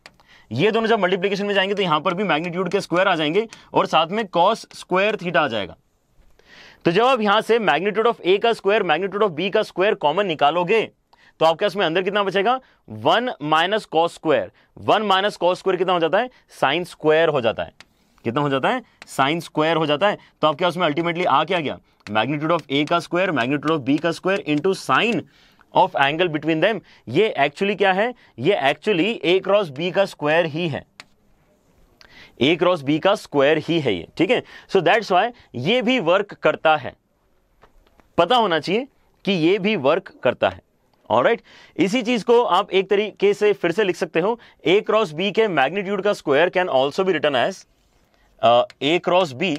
ये दोनों जब मल्टीप्लीकेशन में जाएँगे तो यहाँ पर भी मैग्नीट्यूड के स्क्वायर आ जाएँगे और साथ में कॉस स्क्वायर थीटा आ जाएगा। तो जब आप यहाँ से मैग्नीट्यूड ऑफ़ ए का स्क्वायर मैग्नीट्यूड ऑफ़ बी का स्क्वायर कॉमन निकालोगे तो आपके इसमें अंदर कितना बचेगा? One minus cos square one minus cos square कितना हो जाता है? साइन स्क्वायर हो जाता है। कितना हो जाता है? साइन स्क्वायर हो जाता है। तो आपके उसमें अल्टीमेटली आ क्या गया? मैग्नीट्यूड ऑफ़ ए का स्क्वायर मैग्नीट्यूड ऑफ़ बी का square into sine of angle between them ये एक्चुअली क्या है? ये एक्चुअली ए क्रॉस बी का स्क्वायर ही है। ए क्रॉस बी का स्क्वायर ही है ये, ठीक है? सो दैट्स वाई ये भी वर्क करता है। पता होना चाहिए कि ये भी वर्क करता है। और राइट इसी चीज़ को आप एक तरीके से फिर से लिख सकते हो। ए क्रॉस बी के मैग्नीट्यूड का square can also be written as A cross B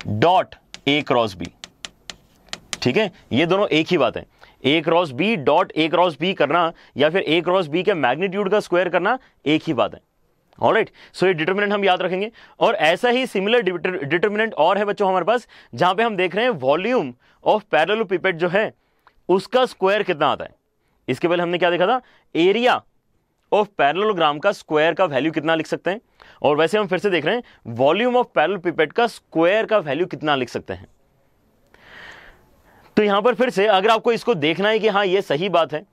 dot A cross B ठीक है? ये दोनों एक ही बात है। A cross B dot A cross B करना या फिर ए क्रॉस बी के मैग्नीट्यूड का स्क्वायर करना एक ही बात है। ऑलराइट सो ये डिटर्मिनेंट हम याद रखेंगे। और ऐसा ही सिमिलर डिटर्मिनेंट और है बच्चों हमारे पास, जहाँ पे हम देख रहे हैं वॉल्यूम ऑफ़ पैरेललोपिपेड जो है उसका स्क्वायर कितना आता है? इसके पहले हमने क्या देखा था? एरिया ऑफ़ पैरेललोग्राम का स्क्वायर का वैल्यू कितना लिख सकते हैं? और वैसे हम फिर से देख रहे हैं वॉल्यूम ऑफ़ पैरेललोपिपेड का स्क्वायर का वैल्यू कितना लिख सकते हैं? तो यहाँ पर फिर से अगर आपको इसको देखना है कि हाँ ये सही बात है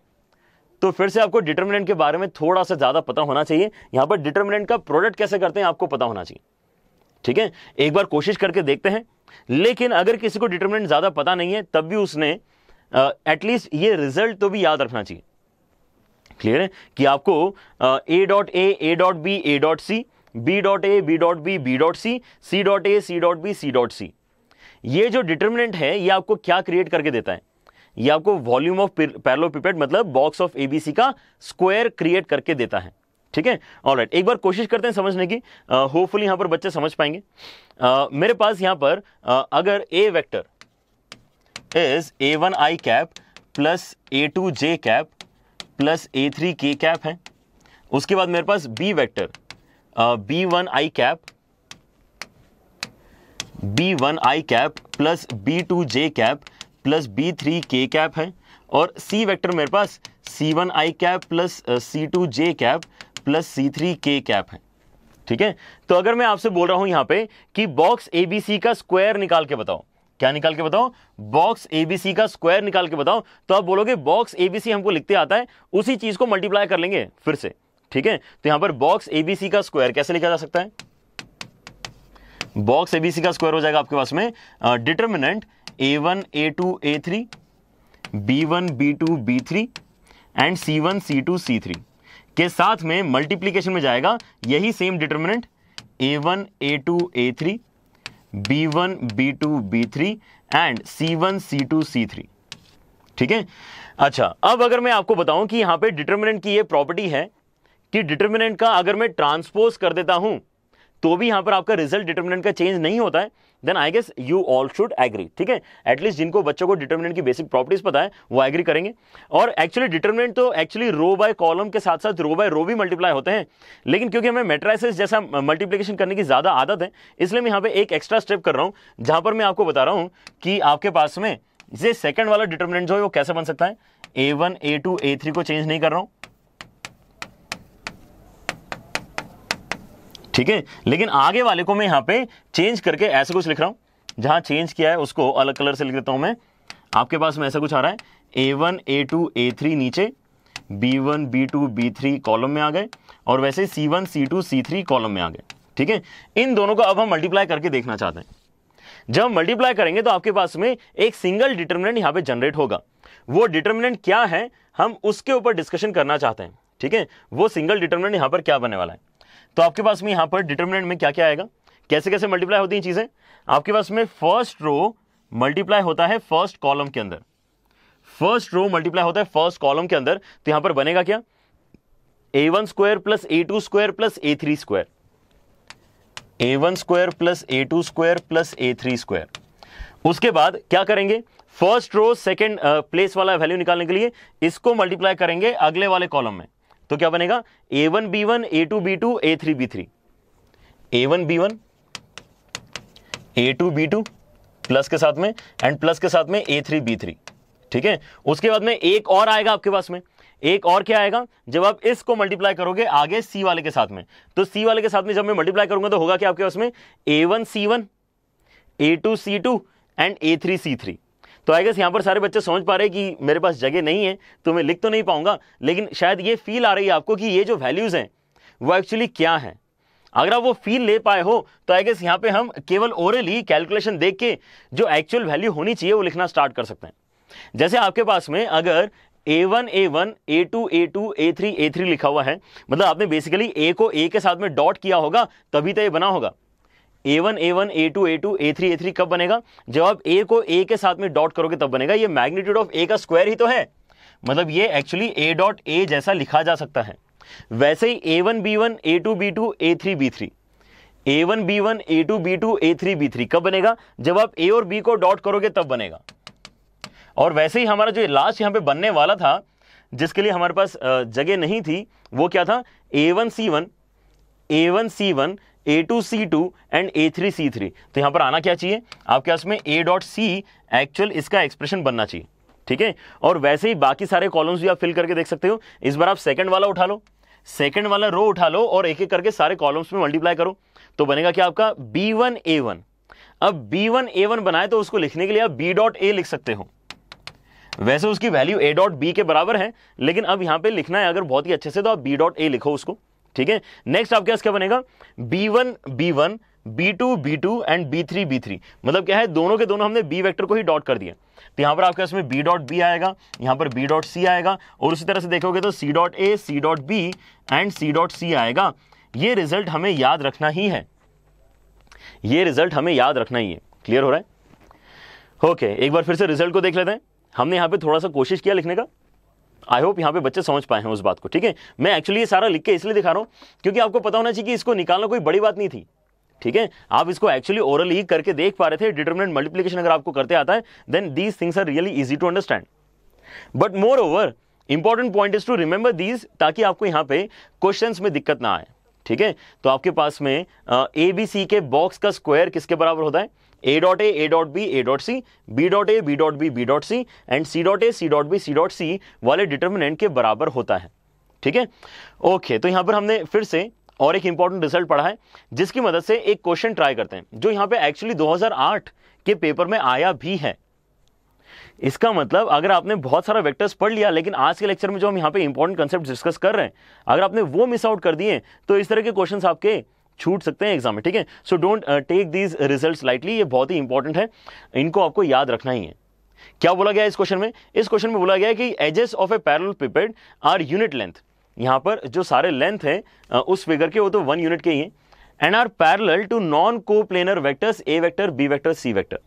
तो फिर से आपको डिटर्मिनेंट के बारे में थोड़ा सा ज़्यादा पता होना चाहिए। यहाँ पर डिटर्मिनेंट का प्रोडक्ट कैसे करते हैं, आपको पता होना चाहिए। ठीक है? एक बार कोशिश करके देखते हैं, लेकिन अगर किसी को डिटर्मिनेंट ज़्यादा पता नहीं है, तब भी उसने एटलीस्ट ये रिज़ल्ट तो भी याद रखना चाहिए। क्लियर है? कि आपको A dot A A dot B A dot C B dot A B dot B B dot C C dot A C dot B C dot C ये जो डिटर्मिनेंट है ये आपको क्या क्रिएट करके देता है? ये आपको वॉल्यूम ऑफ़ पैरलोपिपेड मतलब बॉक्स ऑफ़ एबीसी का स्क्वायर क्रिएट करके देता है। ठीक है? ऑल राइट एक बार कोशिश करते हैं समझने की। होपफुली uh, यहाँ पर बच्चे समझ पाएँगे। uh, मेरे पास यहाँ पर uh, अगर A vector is A one I cap plus A two J cap plus A three K cap है। उसके बाद मेरे पास B vector B one I cap B one I cap plus B two J cap plus B three K cap है। और सी vector मेरे पास C one I cap plus C two J cap plus C three K cap है। ठीक है? तो अगर मैं आपसे बोल रहा हूँ यहाँ पे कि बॉक्स एबीसी का स्क्वायर निकाल के बताओ क्या निकाल के बताओ बॉक्स एबीसी का स्क्वायर निकाल के बताओ तो आप बोलोगे बॉक्स एबीसी हमको लिखते आता है, उसी चीज़ को मल्टीप्लाई कर लेंगे फिर से, ठीक है? तो यहाँ पर बॉक्स एबीसी का स्क्वायर कैसे लिखा जा सकता है? बॉक्स एबीसी का स्क्वायर हो जाएगा आपके पास में determinant A one A two A three B one B two B three and C one C two C three के साथ में मल्टीप्लीकेशन में जाएगा, यही same determinant A one A two A three B one B two B three and C one C two C three ठीक है? अच्छा अब अगर मैं आपको बताऊँ कि यहाँ पे डिटर्मिनेंट की ये प्रॉपर्टी है कि डिटर्मिनेंट का अगर मैं ट्रांसपोज कर देता हूँ तो भी यहाँ पर आपका रिज़ल्ट डिटर्मिनेंट का चेंज नहीं होता है then I guess you all should agree ठीक है? एटलीस्ट जिनको बच्चों को डिटर्मिनेंट की बेसिक प्रॉपर्टीज़ पता है, वो एग्री करेंगे। और एक्चुअली डिटर्मिनेंट तो एक्चुअली रो बाय कॉलम के साथ साथ रो बाय रो भी मल्टीप्लाई होते हैं, लेकिन क्योंकि हमें मेट्राइसिस जैसा मल्टीप्लीकेशन करने की ज़्यादा आदत है, इसलिए मैं यहाँ पे एक एक्स्ट्रा स्टेप कर रहा हूँ, जहाँ पर मैं आपको बता रहा हूँ कि आपके पास में ये सेकंड वाला डिटर्मिनेंट जो है वो कैसे बन सकता है? A one A two A three को चेंज नहीं कर रहा हूँ। ठीक है? लेकिन आगे वाले को मैं यहाँ पे चेंज करके ऐसे कुछ लिख रहा हूँ। जहाँ चेंज किया है, उसको अलग कलर से लिख देता हूँ मैं। आपके पास में ऐसा कुछ आ रहा है? A one A two A three नीचे। B one B two B three column में आ गए। और वैसे C one C two C three column में आ गए। ठीक है? इन दोनों को अब हम मल्टीप्लाई करके देखना चाहते हैं। जब मल्टीप्लाई करेंगे तो आपके पास में एक सिंगल डिटर्मिनेंट यहाँ पे जनरेट होगा। वो डिटर्मिनेंट क्या है, हम उसके ऊपर डिस्कशन करना चाहते हैं। ठीक है? वो सिंगल डिटर्मिनेंट यहाँ पर क्या बनने वाला है? तो आपके पास में यहाँ पर डिटर्मिनेंट में क्या क्या आएगा? कैसे कैसे मल्टीप्लाई होती हैं चीज़ें? आपके पास में फ़र्स्ट रो मल्टीप्लाई होता है फ़र्स्ट कॉलम के अंदर। फ़र्स्ट रो मल्टीप्लाई होता है फ़र्स्ट कॉलम के अंदर तो यहाँ पर बनेगा क्या? A one square plus A two square plus A three square A one square plus A two square plus A three square उसके बाद क्या करेंगे? फ़र्स्ट रो सेकेंड प्लेस वाला वैल्यू निकालने के लिए इसको मल्टीप्लाई करेंगे अगले वाले कॉलम में। तो क्या बनेगा? A one B one A two B two A three B three A one B one A two B two plus के साथ में एंड प्लस के साथ में ए थ्री बी थ्री ठीक है? उसके बाद में एक और आएगा आपके पास में। एक और क्या आएगा? जब आप इसको मल्टीप्लाई करोगे, आगे सी वाले के साथ में। तो सी वाले के साथ में जब मैं मल्टीप्लाई करूँगा तो होगा क्या आपके पास में? A one C one A two C two and A three C three तो आई गेस यहाँ पर सारे बच्चे समझ पा रहे कि मेरे पास जगह नहीं है तो मैं लिख तो नहीं पाऊँगा, लेकिन शायद ये फील आ रही है आपको कि ये जो वैल्यूज़ हैं, वो एक्चुअली क्या है? अगर आप वो फील ले पाए हो तो आई गेस यहाँ पे हम केवल ओरली कैलकुलेशन देख के जो एक्चुअल वैल्यू होनी चाहिए, वो लिखना स्टार्ट कर सकते हैं। जैसे आपके पास में अगर A one A one A two A two A three A three लिखा हुआ है मतलब आपने बेसिकली ए को ए के साथ में डॉट किया होगा, तभी तो ये बना होगा। A one A one A two A two A three A three कब बनेगा? जब आप ए को ए के साथ में डॉट करोगे, तब बनेगा। ये मैग्नीट्यूड ऑफ़ ए का स्क्वायर ही तो है। मतलब ये एक्चुअली ए डॉट ए जैसा लिखा जा सकता है। वैसे ही A one B one A two B two A three B three A one B one A two B two A three B three कब बनेगा? जब आप ए और बी को डॉट करोगे, तब बनेगा। और वैसे ही हमारा जो लास्ट यहाँ पे बनने वाला था, जिसके लिए हमारे पास जगह नहीं थी, वो क्या था? A one C one A one C one A two C two and A three C three तो यहाँ पर आना क्या चाहिए? आपके पास में ए डॉट सी एक्चुअल इसका एक्सप्रेशन बनना चाहिए। ठीक है? और वैसे ही बाकी सारे कॉलम्स भी आप फिल करके देख सकते हो। इस बार आप सेकंड वाला उठा लो। सेकंड वाला रो उठा लो और एक एक करके सारे कॉलम्स में मल्टीप्लाई करो। तो बनेगा क्या आपका? बी वन ए वन अब बी वन ए वन बनाए तो उसको लिखने के लिए आप बी डॉट ए लिख सकते हो। वैसे उसकी वैल्यू ए डॉट बी के बराबर है, लेकिन अब यहाँ पे लिखना है, अगर बहुत ही अच्छे से तो आप बी डॉट ए लिखो उसको। ठीक है? नेक्स्ट आपके पास क्या बनेगा? B one B one B two B two and B three B three मतलब क्या है? दोनों के दोनों हमने बी वेक्टर को ही डॉट कर दिया। तो यहाँ पर आपके पास में बी डॉट बी आएगा यहाँ पर बी डॉट सी आएगा और उसी तरह से देखोगे तो C dot A C dot B and C dot C आएगा। ये रिज़ल्ट हमें याद रखना ही है। ये रिज़ल्ट हमें याद रखना ही है। क्लियर हो रहा है? ओके okay, एक बार फिर से रिज़ल्ट को देख लेते हैं। हमने यहाँ पे थोड़ा सा कोशिश किया लिखने का। आई होप यहाँ पे बच्चे समझ पाए हैं उस बात को, ठीक है? मैं एक्चुअली ये सारा लिख के इसलिए दिखा रहा हूँ, क्योंकि आपको पता होना चाहिए कि इसको निकालना कोई बड़ी बात नहीं थी, ठीक है? आप इसको एक्चुअली ओरल ही करके देख पा रहे थे डिटर्मिनेंट मल्टीप्लीकेशन अगर आपको करते आता है then these things are really easy to understand but moreover important point is to remember these ताकि आपको यहाँ पे क्वेश्चन में दिक्कत ना आए, ठीक है? तो आपके पास में ए बी सी के बॉक्स का स्क्वायर किसके बराबर होता है? A dot A A dot B A dot C B dot A B dot B B dot C and C dot A C dot B C dot C वाले determinant के बराबर होता है। ठीक है? ओके तो यहाँ पर हमने फिर से और एक इंपॉर्टेंट रिज़ल्ट पढ़ा है, जिसकी मदद से एक क्वेश्चन ट्राई करते हैं, जो यहाँ पे एक्चुअली 2008 के पेपर में आया भी है। इसका मतलब अगर आपने बहुत सारा वेक्टर्स पढ़ लिया, लेकिन आज के लेक्चर में जो हम यहाँ पे इंपॉर्टेंट कंसेप्ट डिस्कस कर रहे हैं, अगर आपने वो मिस आउट कर दिए तो इस तरह के क्वेश्चंस आपके छूट सकते हैं एग्ज़ाम में ठीक है? So don't take these result lightly ये बहुत ही इंपॉर्टेंट है। इनको आपको याद रखना ही है। क्या बोला गया इस क्वेश्चन में? इस क्वेश्चन में बोला गया है कि edges of a parallelepiped are unit length यहाँ पर जो सारे लेंथ है uh, उस फिगर के वो तो वन यूनिट के ही है and are parallel to non coplanar vectors A vector B vector C vector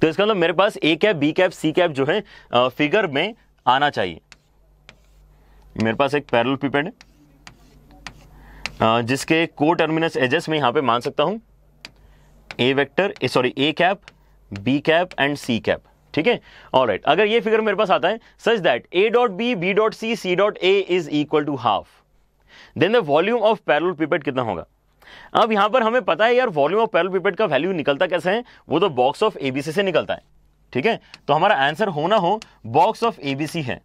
तो इसका मतलब मेरे पास A cap B cap C cap जो है फिगर uh, में आना चाहिए। मेरे पास एक पैरल पिपेड है। जिसके को टर्मिनस एजेस में यहाँ पे मान सकता हूँ। A vector sorry A cap B cap and C cap ठीक है? ऑल राइट अगर ये फिगर मेरे पास आता है such that A dot B B dot C C dot A is equal to half then the volume of parallelepiped कितना होगा? अब यहाँ पर हमें पता है यार वॉल्यूम ऑफ़ पैरल पिपेट का वैल्यू निकलता कैसे है? वो तो बॉक्स ऑफ़ एबीसी से निकलता है, ठीक है? तो हमारा आंसर होना हो बॉक्स ऑफ़ एबीसी है।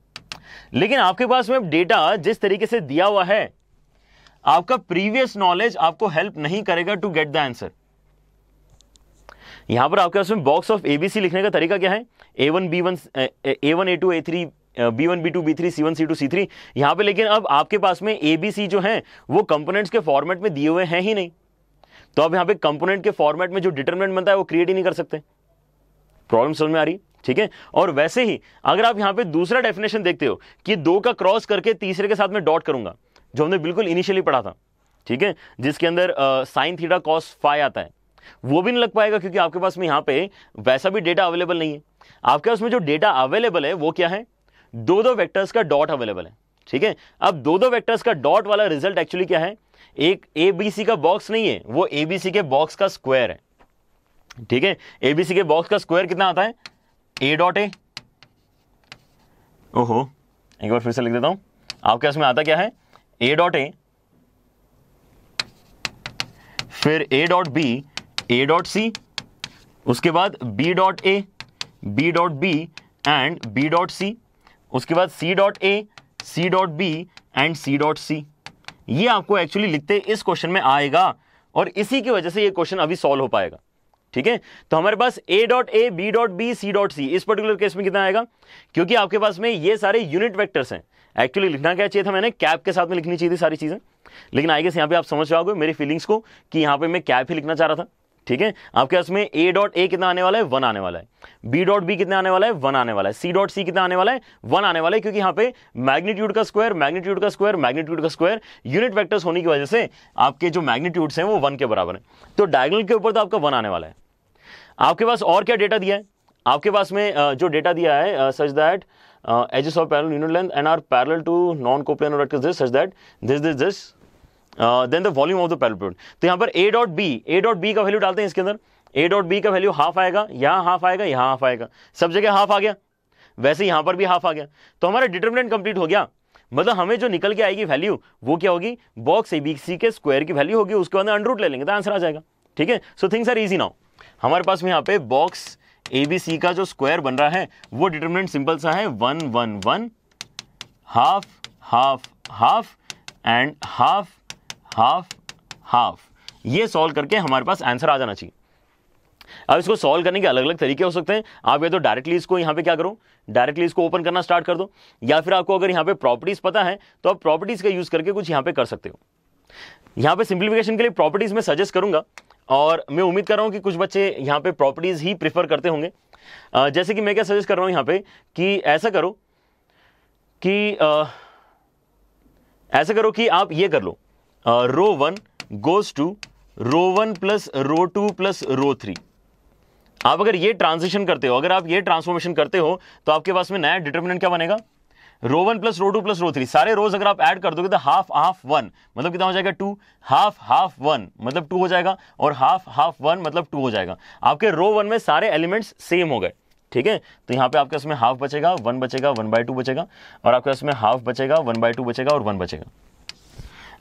लेकिन आपके पास में डेटा जिस तरीके से दिया हुआ है आपका प्रीवियस नॉलेज आपको हेल्प नहीं करेगा टू गेट द आंसर यहाँ पर आपके पास में बॉक्स ऑफ़ एबीसी लिखने का तरीका क्या है? A one B one A one A two A three B one B two B three C one C two C three यहाँ पर लेकिन अब आपके पास में ए बी सी जो है, वो कंपोनेंट्स के फॉर्मेट में दिए हुए हैं ही नहीं. तो अब यहाँ पे कंपोनेंट के फॉर्मेट में जो डिटर्मिनेंट बनता है, वो क्रिएट ही नहीं कर सकते. प्रॉब्लम समझ में आ रही? ठीक है? और वैसे ही, अगर आप यहाँ पे दूसरा डेफिनेशन देखते हो, कि दो का क्रॉस करके तीसरे के साथ में डॉट करूँगा जो हमने बिल्कुल इनिशियली पढ़ा था, ठीक है? जिसके अंदर साइन थीटा कॉस फाइव आता है। वो भी नहीं लग पाएगा क्योंकि आपके पास में यहाँ पे वैसा भी डेटा अवेलेबल नहीं है। आपके पास में जो डेटा अवेलेबल है, वो क्या है? दो दो वेक्टर्स का डॉट अवेलेबल है, ठीक है? अब दो दो वेक्टर्स का डॉट वाला रिज़ल्ट एक्चुअली क्या है? एक ए बी सी का बॉक्स नहीं है, वो ए बी सी के बॉक्स का स्क्वायर है, ठीक है? एबीसी के बॉक्स का स्क्वायर कितना आता है? ए डॉट ए ओहो, एक बार फिर से लिख देता हूँ। आपके पास में आता क्या है? ए डॉट ए फिर A dot B A dot C उसके बाद B dot A B dot B and B dot C उसके बाद C dot A C dot B and C dot C ये आपको एक्चुअली लिखते इस क्वेश्चन में आएगा और इसी की वजह से ये क्वेश्चन अभी सॉल्व हो पाएगा। ठीक है? तो हमारे पास A dot A B dot B C dot C इस पर्टिकुलर केस में कितना आएगा? क्योंकि आपके पास में ये सारे यूनिट वेक्टर्स हैं। एक्चुअली लिखना क्या चाहिए था मैंने? कैप के साथ में लिखनी चाहिए थी सारी चीज़ें। लेकिन आई गेस यहाँ पे आप समझ जाओगे मेरी फीलिंग्स को कि यहाँ पे मैं कैप ही लिखना चाह रहा था। ठीक है? आपके पास में ए डॉट ए कितना आने वाला है? वन आने वाला है। बी डॉट बी कितना आने वाला है? वन आने वाला है। सी डॉट सी कितना आने वाला है? वन आने वाला है, क्योंकि यहाँ पे मैग्नीट्यूड का स्क्वायर मैग्नीट्यूड का स्क्वायर मैग्नीट्यूड का स्क्वायर यूनिट वेक्टर्स होने की वजह से आपके जो मैग्नीट्यूड्स हैं वो वन के बराबर है। तो डायगनल के ऊपर तो आपका वन आने वाला है। आपके पास और क्या डेटा दिया है? आपके पास में जो डेटा दिया है such that edges of parallel unit length and are parallel to non coplanar vectors this such that this this this then the volume of the parallel तो यहाँ पर A dot B A dot B का value डालते हैं इसके अंदर. A dot B का value half आएगा, यहाँ हाफ़ आएगा, यहाँ हाफ़ आएगा. सब जगह हाफ़ आ गया. वैसे यहाँ पर भी हाफ़ आ गया. तो हमारा डिटर्मिनेंट कंप्लीट हो गया. मतलब हमें जो निकल के आएगी वैल्यू वो क्या होगी? बॉक्स एबीसी के स्क्वायर की वैल्यू होगी, उसके बाद अंडर रूट ले लेंगे तो आंसर आ जाएगा. ठीक है? So things are easy now हमारे पास में यहाँ पे बॉक्स एबीसी का जो स्क्वायर बन रहा है, वो डिटर्मिनेंट सिंपल सा है, one one one half half half and half half half ये सॉल्व करके हमारे पास आंसर आ जाना चाहिए। अब इसको सॉल्व करने के अलग अलग तरीके हो सकते हैं। आप ये तो डायरेक्टली इसको यहाँ पे क्या करो? डायरेक्टली इसको ओपन करना स्टार्ट कर दो। या फिर आपको अगर यहाँ पे प्रॉपर्टीज़ पता है तो आप प्रॉपर्टीज़ का यूज़ करके कुछ यहाँ पे कर सकते हो। यहाँ पे सिंप्लीफिकेशन के लिए प्रॉपर्टीज़ में सजेस्ट करूँगा। और मैं उम्मीद कर रहा हूँ कि कुछ बच्चे यहाँ पे प्रॉपर्टीज़ ही प्रिफर करते होंगे। जैसे कि मैं क्या सजेस्ट कर रहा हूँ यहाँ पे कि ऐसा करो कि ऐसा करो कि आप ये कर लो। Row one goes to row one plus row two plus row three आप अगर ये ट्रांजिशन करते हो, अगर आप ये ट्रांसफॉर्मेशन करते हो तो आपके पास में नया डिटर्मिनेंट क्या बनेगा? Row one plus row two plus row three सारे रोज अगर आप ऐड कर दोगे तो हाफ़ हाफ़ वन मतलब कितना हो जाएगा टू हाफ़ हाफ़ वन मतलब टू हो जाएगा और हाफ़ हाफ़ वन मतलब टू हो जाएगा। आपके रो वन में सारे एलिमेंट्स सेम हो गए। ठीक है? तो यहाँ पे आपके इसमें हाफ़ बचेगा वन बचेगा वन बाय टू बचेगा और आपके उसमें हाफ़ बचेगा वन बाय टू बचेगा और वन बचेगा।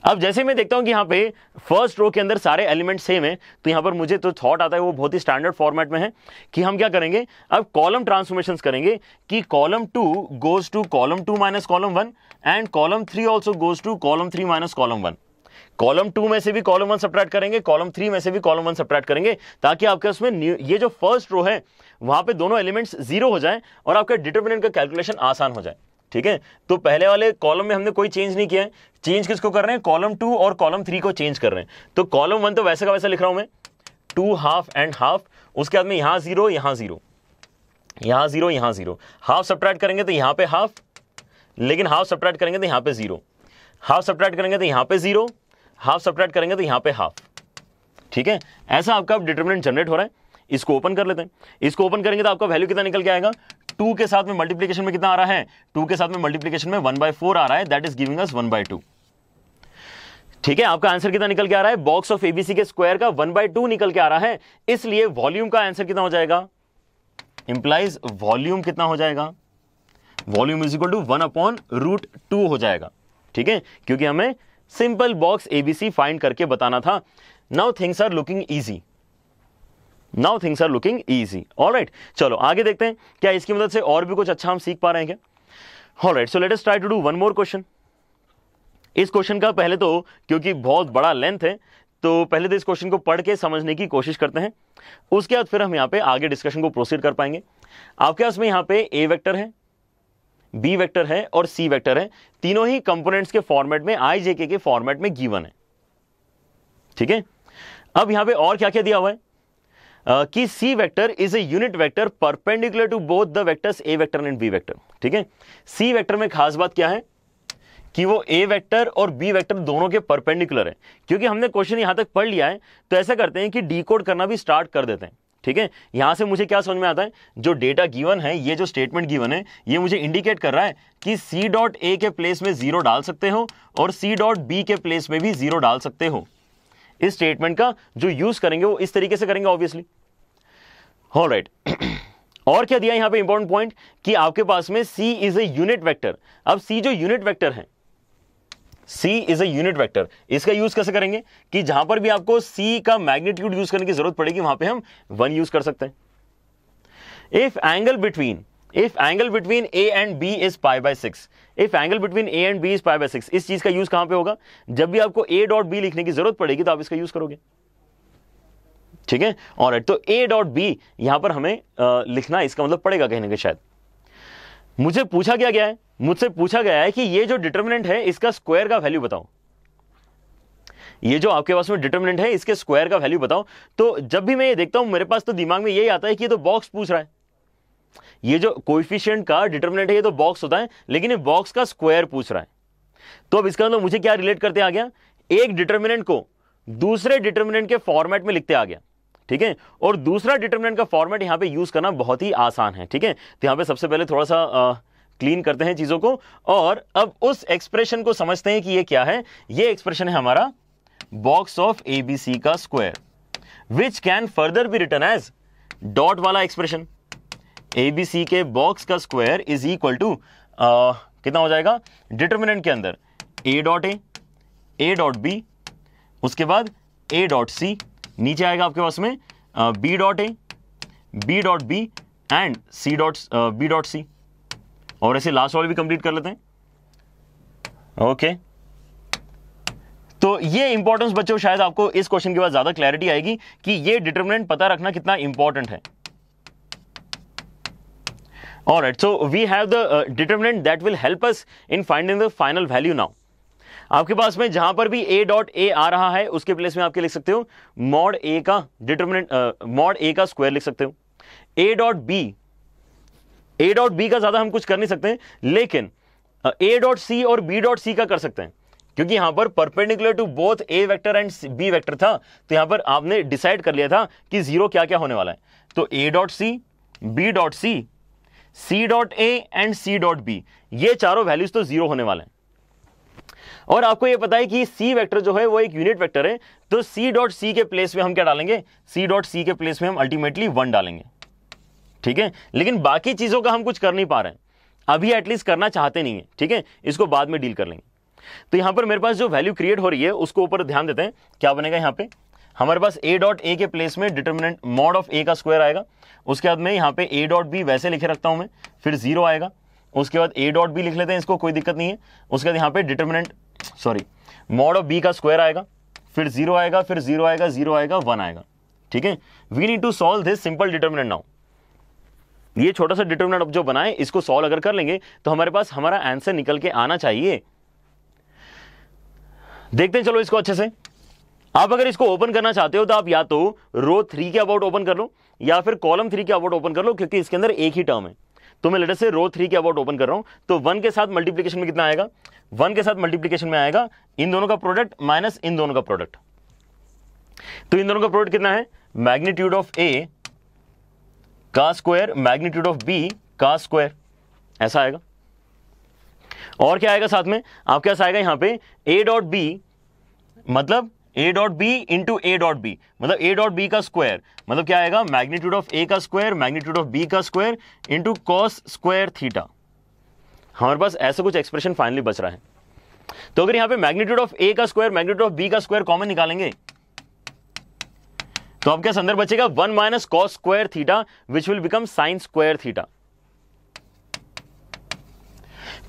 अब जैसे मैं देखता हूँ कि यहाँ पे फ़र्स्ट रो के अंदर सारे एलिमेंट सेम है तो यहाँ पर मुझे तो थॉट आता है वो बहुत ही स्टैंडर्ड फॉर्मेट में है कि हम क्या करेंगे? अब कॉलम ट्रांसफॉर्मेशन करेंगे कि column two goes to column two minus column one and column three also goes to column three minus column one column two में से भी कॉलम वन सब्ट्रैक्ट करेंगे कॉलम थ्री में से भी कॉलम वन सब्ट्रैक्ट करेंगे, ताकि आपके उसमें ये जो फ़र्स्ट रो है, वहाँ पे दोनों एलिमेंट्स ज़ीरो हो जाए और आपका डिटर्मिनेंट का कैलकुलेशन आसान हो जाए। ठीक है? तो पहले वाले कॉलम में हमने कोई चेंज नहीं किया है। चेंज किसको कर रहे हैं? कॉलम टू और कॉलम थ्री को चेंज कर रहे हैं। तो कॉलम वन तो वैसे का वैसा लिख रहा हूँ मैं। टू हाफ़ एंड हाफ़ उसके बाद में यहाँ ज़ीरो यहाँ ज़ीरो यहाँ ज़ीरो यहाँ ज़ीरो हाफ़ सब्ट्रैक्ट करेंगे तो यहाँ पे हाफ़ लेकिन हाफ़ सब्ट्रैक्ट करेंगे तो यहाँ पे ज़ीरो हाफ़ सब्ट्रैक्ट करेंगे तो यहाँ पे ज़ीरो हाफ़ सब्ट्रैक्ट करेंगे तो यहाँ पे हाफ़ ठीक है? ऐसा आपका डिटर्मिनेंट जनरेट हो रहा है। इसको ओपन कर लेते हैं। इसको ओपन करेंगे तो आपका वैल्यू कितना निकल के आएगा? टू के साथ में मल्टीप्लीकेशन में कितना आ रहा है? टू के साथ में मल्टीप्लीकेशन में वन बाय फोर आ रहा है that is giving us one by two ठीक है, आपका आंसर कितना निकल के आ रहा है? बॉक्स ऑफ़ एबीसी के स्क्वायर का वन बाय टू निकल के आ रहा है, इसलिए वॉल्यूम का आंसर कितना हो जाएगा? इंप्लाइज वॉल्यूम कितना हो जाएगा? Volume is equal to one upon root two हो जाएगा। ठीक है, क्योंकि हमें सिंपल बॉक्स एबीसी फाइंड करके बताना था। Now things are looking easy now things are looking easy all चलो, आगे देखते हैं क्या इसकी मदद से और भी कुछ अच्छा हम सीख पा रहे हैं क्या? All right so let's try to do one more question इस क्वेश्चन का पहले तो क्योंकि बहुत बड़ा लेंथ है तो पहले तो इस क्वेश्चन को पढ़ के समझने की कोशिश करते हैं। उसके बाद फिर हम यहाँ पे आगे डिस्कशन को प्रोसीड कर पाएँगे। आपके पास में यहाँ पे ए वेक्टर है बी वेक्टर है और सी वेक्टर है। तीनों ही कंपोनेंट्स के फॉर्मेट में आई जेके के फॉर्मेट में गिवन है। ठीक है? अब यहाँ पे और क्या क्या दिया हुआ है? कि C vector is a unit vector perpendicular to both the vectors A vector and B vector ठीक है? सी वेक्टर में खास बात क्या है? कि वो ए वेक्टर और बी वेक्टर दोनों के परपेंडिकुलर है। क्योंकि हमने क्वेश्चन यहाँ तक पढ़ लिया है तो ऐसा करते हैं कि डी करना भी स्टार्ट कर देते हैं, ठीक है? यहाँ से मुझे क्या समझ में आता है? जो डेटा गिवन है, ये जो स्टेटमेंट गिवन है, ये मुझे इंडिकेट कर रहा है कि सी डॉट ए के प्लेस में ज़ीरो डाल सकते हो और सी डॉट बी के प्लेस में भी ज़ीरो डाल सकते हो। इस स्टेटमेंट का जो यूज़ करेंगे वो इस तरीके से करेंगे ऑब्वियसली ऑल राइट और क्या दिया यहाँ पे इंपॉर्टेंट पॉइंट कि आपके पास में C is a unit vector अब सी जो यूनिट वेक्टर है C is a unit vector इसका यूज़ कैसे करेंगे? कि जहाँ पर भी आपको सी का मैग्नीट्यूड यूज़ करने की ज़रूरत पड़ेगी, वहाँ पे हम वन यूज़ कर सकते हैं. If angle between if angle between A and B is pi by six if angle between A and B is pi by six इस चीज़ का यूज़ कहाँ पे होगा? जब भी आपको ए डॉट बी लिखने की ज़रूरत पड़ेगी तो आप इसका यूज़ करोगे। ठीक है? और तो ए डॉट बी यहाँ पर हमें आ, लिखना इसका मतलब पड़ेगा कहीं ना कहीं शायद। मुझे पूछा क्या गया है? मुझसे पूछा गया है कि ये जो डिटर्मिनेंट है इसका स्क्वायर का वैल्यू बताओ। ये जो आपके पास में डिटर्मिनेंट है इसके स्क्वायर का वैल्यू बताओ। तो जब भी मैं ये देखता हूँ मेरे पास तो दिमाग में यही आता है कि ये तो बॉक्स पूछ रहा है। ये जो कोइफिशियंट का डिटर्मिनेंट है ये तो बॉक्स होता है लेकिन ये बॉक्स का स्क्वायर पूछ रहा है। तो अब इसका मतलब मुझे क्या रिलेट करते आ गया एक डिटर्मिनेंट को दूसरे डिटर्मिनेंट के फॉर्मेट में लिखते आ गया ठीक है? और दूसरा डिटर्मिनेंट का फॉर्मेट यहाँ पे यूज़ करना बहुत ही आसान है। ठीक है? तो यहाँ पे सबसे पहले थोड़ा सा आ, क्लीन करते हैं चीज़ों को। और अब उस एक्सप्रेशन को समझते हैं कि ये क्या है? ये एक्सप्रेशन है हमारा बॉक्स ऑफ़ एबीसी का square which can further be written as dot वाला एक्सप्रेशन एबीसी के बॉक्स का स्क्वायर इज़ इक्वल टू कितना हो जाएगा? डिटर्मिनेंट के अंदर A dot A A dot B उसके बाद ए डॉट सी नीचे आएगा आपके पास में B dot A B dot B and C dot B dot C और ऐसे लास्ट वाले भी कंप्लीट कर लेते हैं। ओके तो ये इंपॉर्टेंस बच्चों, शायद आपको इस क्वेश्चन के बाद ज़्यादा क्लैरिटी आएगी कि ये डिटर्मिनेंट पता रखना कितना इंपॉर्टेंट है। All right, so we have the uh, determinant that will help us in finding the final value now. आपके पास में जहाँ पर भी a डॉट ए आ रहा है उसके प्लेस में आपके लिख सकते हो मॉड a का डिटर्मिनेंट मॉड a का स्क्वायर लिख सकते हो। A dot B A dot B का ज़्यादा हम कुछ कर नहीं सकते लेकिन ए डॉट सी और बी डॉट सी का कर सकते हैं। क्योंकि यहाँ पर perpendicular to both A vector and B vector था तो यहाँ पर आपने डिसाइड कर लिया था कि ज़ीरो क्या क्या होने वाला है। तो A dot C B dot C C dot A and C dot B. ये चारों वैल्यूज़ तो ज़ीरो होने वाले हैं। और आपको यह पता है कि सी वेक्टर जो है, वो एक यूनिट वेक्टर है। तो सी डॉट सी के प्लेस में हम क्या डालेंगे? सी डॉट सी के प्लेस में हम अल्टीमेटली वन डालेंगे। ठीक है? लेकिन बाकी चीज़ों का हम कुछ कर नहीं पा रहे हैं। अभी एटलीस्ट करना चाहते नहीं है। ठीक है? इसको बाद में डील कर लेंगे। तो यहाँ पर मेरे पास जो वैल्यू क्रिएट हो रही है, उसको ऊपर ध्यान देते हैं। क्या बनेगा यहाँ पे? हमारे पास ए डॉट ए के प्लेस में डिटर्मिनेंट मॉड ऑफ़ ए का स्क्वायर आएगा। उसके बाद में यहाँ पे ए डॉट बी वैसे लिखे रखता हूँ मैं, फिर ज़ीरो आएगा। उसके बाद ए डॉट बी लिख लेते हैं, इसको कोई दिक्कत नहीं है। उसके बाद यहाँ पे determinant sorry mod of B का स्क्वायर आएगा, फिर ज़ीरो आएगा, फिर ज़ीरो आएगा ज़ीरो आएगा वन आएगा। ठीक है? We need to solve this simple determinant now ये छोटा सा डिटर्मिनेंट जो बनाए इसको सॉल्व अगर कर लेंगे तो हमारे पास हमारा आंसर निकल के आना चाहिए। देखते हैं, चलो इसको अच्छे से। आप अगर इसको ओपन करना चाहते हो तो आप या तो रो थ्री के अबाउट ओपन कर लो या फिर कॉलम थ्री के अबाउट ओपन कर लो, क्योंकि इसके अंदर एक ही टर्म है। तो मैं लेटर से रो थ्री के अबाउट ओपन कर रहा हूँ। तो वन के साथ मल्टीप्लीकेशन में कितना आएगा? वन के साथ मल्टीप्लीकेशन में आएगा इन दोनों का प्रोडक्ट माइनस इन दोनों का प्रोडक्ट तो इन दोनों का प्रोडक्ट कितना है? मैग्नीट्यूड ऑफ़ ए का स्क्वायर मैग्नीट्यूड ऑफ़ बी का स्क्वायर ऐसा आएगा। और क्या आएगा साथ में? आपके पास आएगा यहाँ पे ए डॉट बी मतलब A dot B into A dot B मतलब ए डॉट बी का स्क्वायर मतलब क्या आएगा? मैग्नीट्यूड ऑफ़ ए का स्क्वायर मैग्नीट्यूड ऑफ़ बी का square into cos square theta हमारे पास ऐसा कुछ एक्सप्रेशन फाइनली बच रहा है। तो अगर यहाँ पे मैग्नीट्यूड ऑफ़ ए का स्क्वायर मैग्नीट्यूड ऑफ़ बी का स्क्वायर कॉमन निकालेंगे तो अब क्या संदर्भ बचेगा? One minus cos square theta which will become sine square theta